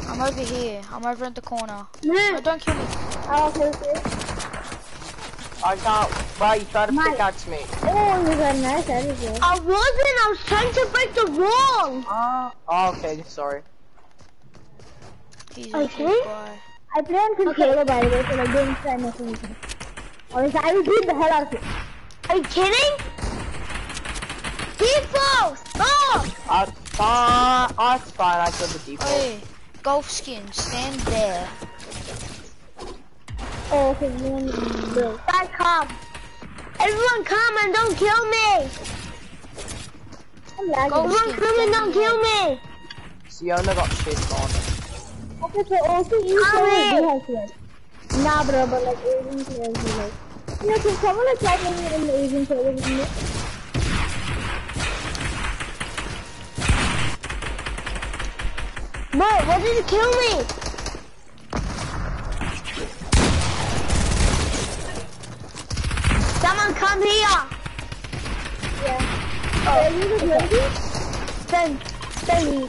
I'm over here. I'm over in the corner. No. No, don't kill me. Oh, okay, okay. I can't, why you try to Mike. pickaxe me? Oh, you got nice attitude. I wasn't. I was trying to break the wall. Ah, oh, okay, sorry. He's Okay. good guy. I play on controller by the way, so I didn't try nothing with it. Or else I will beat the hell out of you. Are you kidding? People, stop! That's fine, that's fine, I killed the default. Hey, golf skin, stand there. Oh, okay, you want to do Guys, come. Everyone come and don't kill me. Oh, I'm Everyone come and don't kill me. Siona got shit on. Okay, so also you Come can do Nah, bro, but like Asian players do like. You know, can someone like try playing it in the Asian players with why did you kill me? Someone come here. Yeah. Oh, are you just ready? Then, then.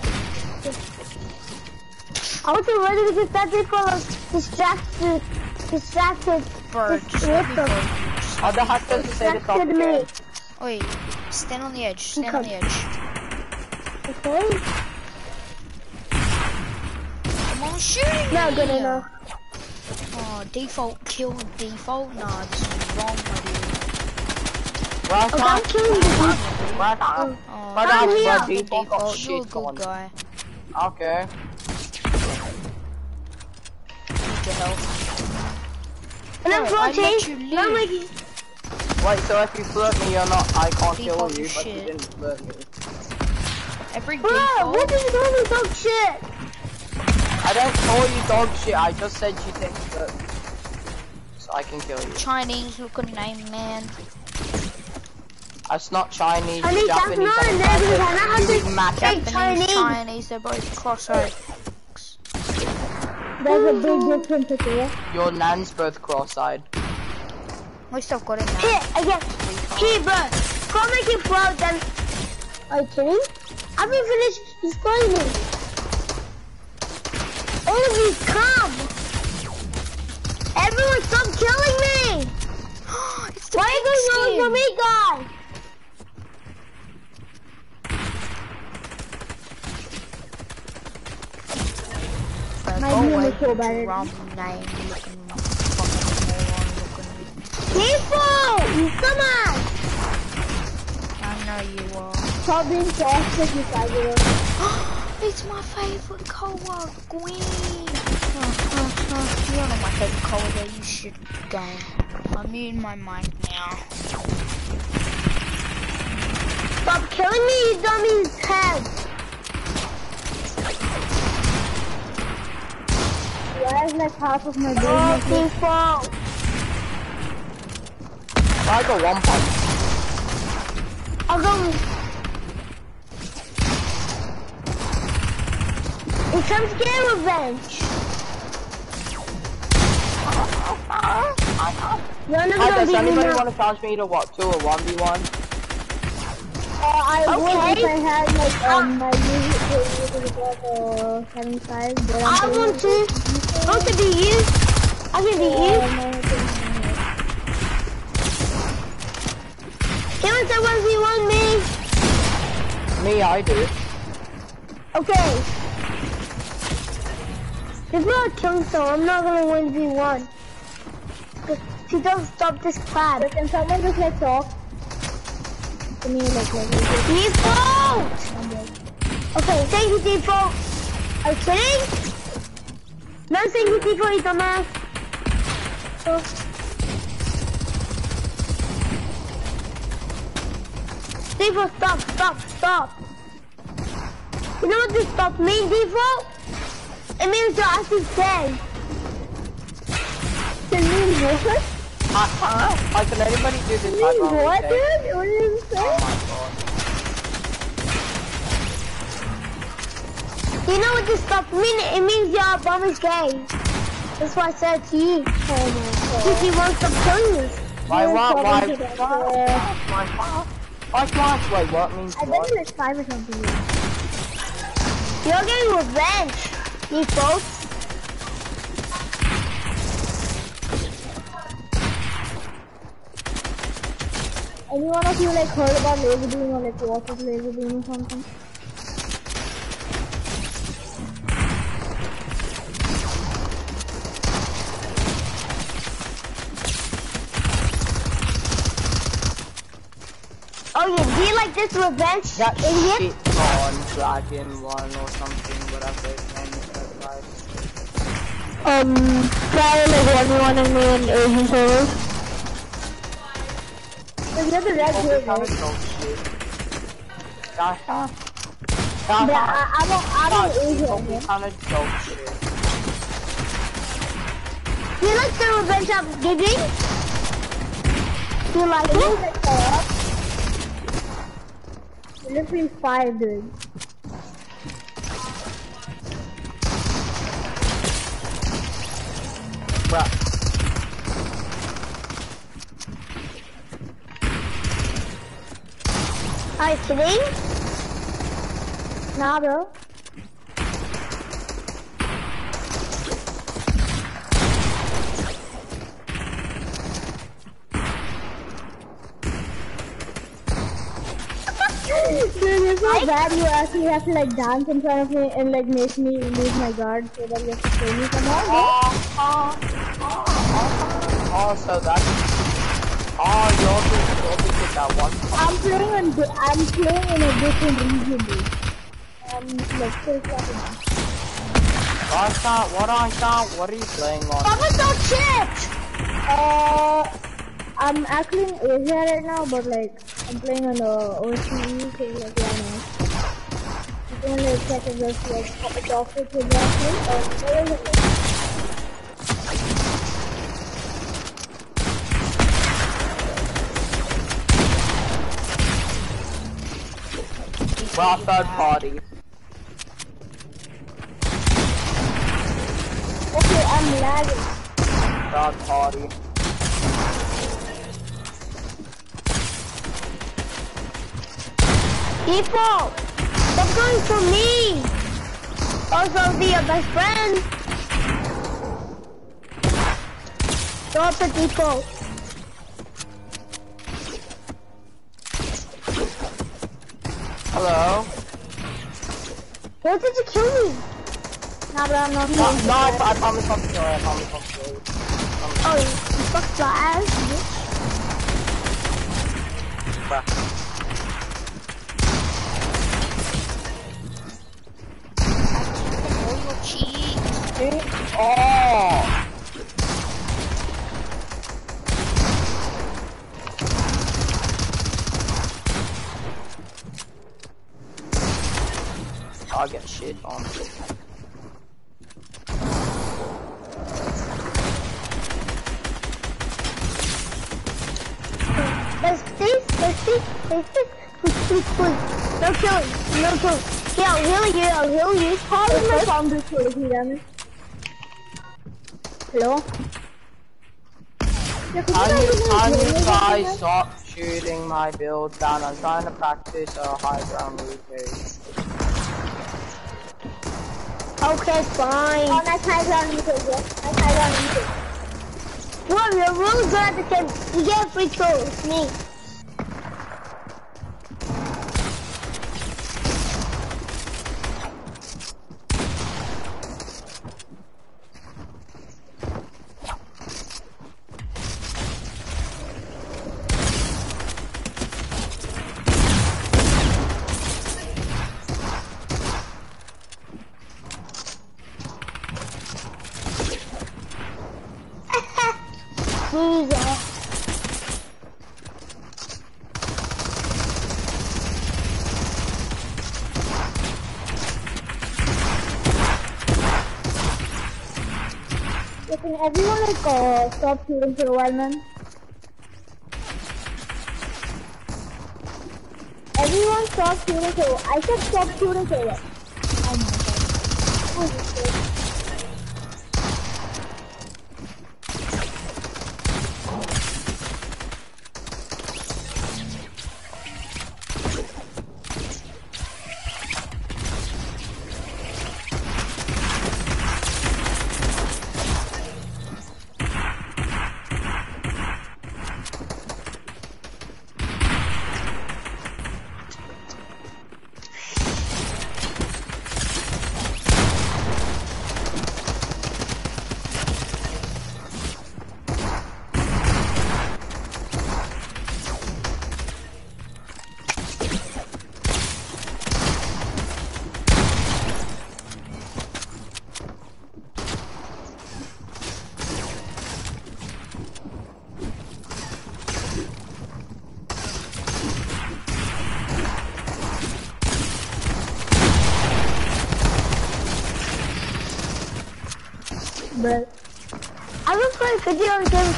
I wasn't ready because that people was distracted, distracted. Bird, Just just let me what the- Oh, the hackers to say the top me. Wait, stand on the edge, stand on the edge. Okay. Come on, shoot Not good me. enough. Oh, default kill default? Nah, this is wrong, my dude. Well, I Okay, I'm killing the people. well, I can't. Oh, But I'm that's here. the default got default, you're a shit good on. guy. Okay. Need your help. And I'm No, I let floating. you I'm like, Wait, so if you flirt me, you're not, I can't kill you, is but you didn't flirt me. Every bro, default. what did you call dog shit? I don't call you dog shit, I just said you didn't flirt me. So I can kill you. Chinese looking name, man. That's not Chinese, I mean, that's Japanese, not and in there because I know how you to read math. speak Japanese, Chinese. Chinese, they're both cross-eyed. There's a big difference okay? Your nan's both cross-eyed. At least I've got it now. Here, again. Here, bro. Go make it float then. Are you kidding? I haven't finished destroying me. All of you come. Everyone stop killing me. it's the Why are you pink going skin. for me, guys? Uh, My go name away, is so bad. drum name looking fucking moron looking. People, come on. I know you are. Stop being soft with you, Cyber. It's my favorite color, green. You're not my favorite color, though. You should go. I'm muting my mic now. Stop killing me, you dummy's head. Why is like half of my Oh, business? people. I got one punch. I'll go. It's time to get revenge. None of Hi, them does anybody want to challenge me to what, 2 or 1v1? I would Okay. if I had like um my music was about uh seventy-five. But I I'm want to. I want to be you. I can be you. Can I say one v one me? Me, I do. Okay. If not killing someone, I'm not gonna win v1. She don't stop this clap. But can someone just like talk to me like like, Default! Okay, thank you, default. Are you kidding? No, thank you, default, you dumbass. Oh. Default, stop, stop, stop. You know what this stop means, default? It means you're actually dead. Can you what? Uh, uh, can anybody do this? Can you what, dude? What did you say? Oh You know what this stop means? It means your bomb is gay. That's why I said to you. Oh Because you won't stop killing me. my god. Why, why, why, why, why, why, why, why, wait, what means I bet what? you like five or something. You're getting revenge, you folks. Any one of you like heard about Lazarbeam or like is Lazarbeam or something? Oh yeah, do you like this revenge, That idiot? on Dragon 1 or something, whatever Um, try like one v one and me and Asian servers. Cause you red here, this kind right? of dog shit. Dasha. Dasha. I, I'm a, I'm an Dasha, Asian, kind of dog shit. Do you like the revenge I'm giving? Do you like it? Like, literally five, dude. Bruh. Are you kidding? Nah, bro. Dude, it's so bad you actually have to like dance in front of me and like make me lose my guard so that you have to kill me somehow. Oh, so that's. Oh, you're the, you're the kid that one. I'm playing on di- I'm playing in a different region, dude. I'm like still clapping. I can't, what I can't, what are you playing on? Papa, don't shit! Uh, I'm actually in Asia right now, but like I'm playing on the OCE, so like yeah, no. You can like check it just like pop it off with your last or whatever. Well, third party. Okay, I'm lagging. Third party. Default! Stop going for me! Also, be your best friend. Stop it, default. Hello? Why did you kill me? Nah, but I'm not No, no, I, I promise kill you, I promise kill you. Oh, you fucked your ass, bitch. Bruh. Your. Oh! I'll get shit on. Let's see, let's see, let's see. Push, push, push. No killing, no. Yeah, I'll heal you, I'll heal you. How is my sound this way, damn? Hello? Yeah, could Can guys you, do can my you gaming guys stop shooting my build down. I'm trying to practice a high ground rotate. Okay, fine. Oh, nice high ground you take, yeah. Nice high ground you take. Well, you're really good at the game. You get free throws. It's me. Loser. Yeah, can everyone like uh, stop shooting for a while, man? Everyone stop shooting for a while. I said stop shooting for a while.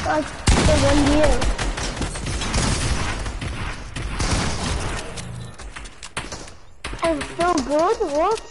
Like for one year. I'm so good. What?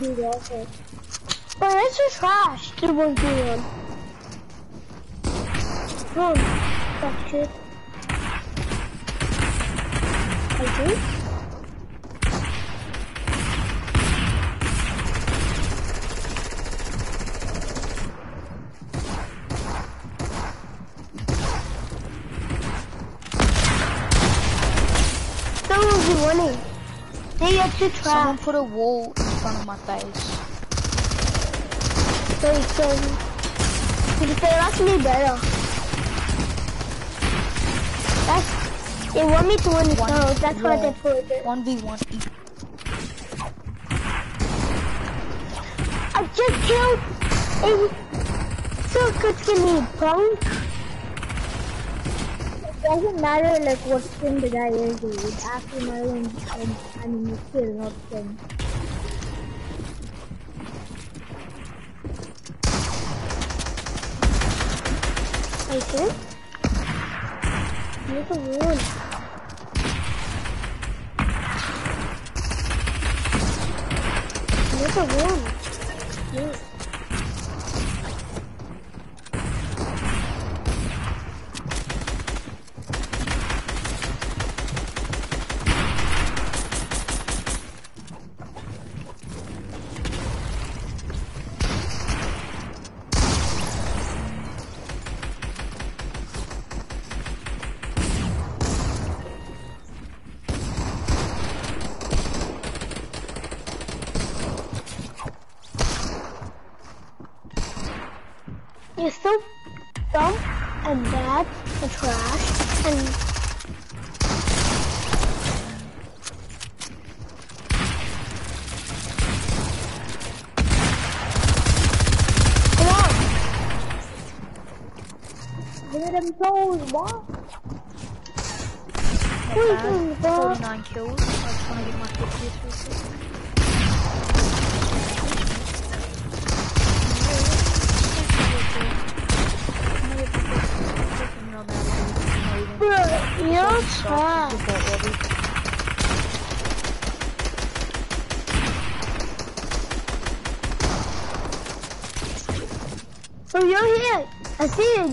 Yeah, you're doing too good also. But that's just trash. Two one two one. That's it. I do. Winning. They get to Someone put a wall in front of my face. So you can. You say that's me better. That's. They want me to win the One- so that's why they put it. 1v1. I just killed a circuit skinny punk. It doesn't matter like what skin the guy is, dude. Actually matters when, when I mean the skill, not skin.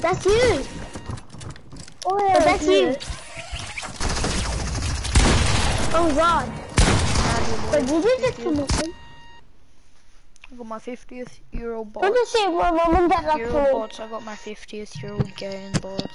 That's you. Oh yeah, that's you. Oh god. But did you just come in? I got my 50th Euro What bots. did say one woman that got Euro pulled? bots. I got my 50th Euro game bots.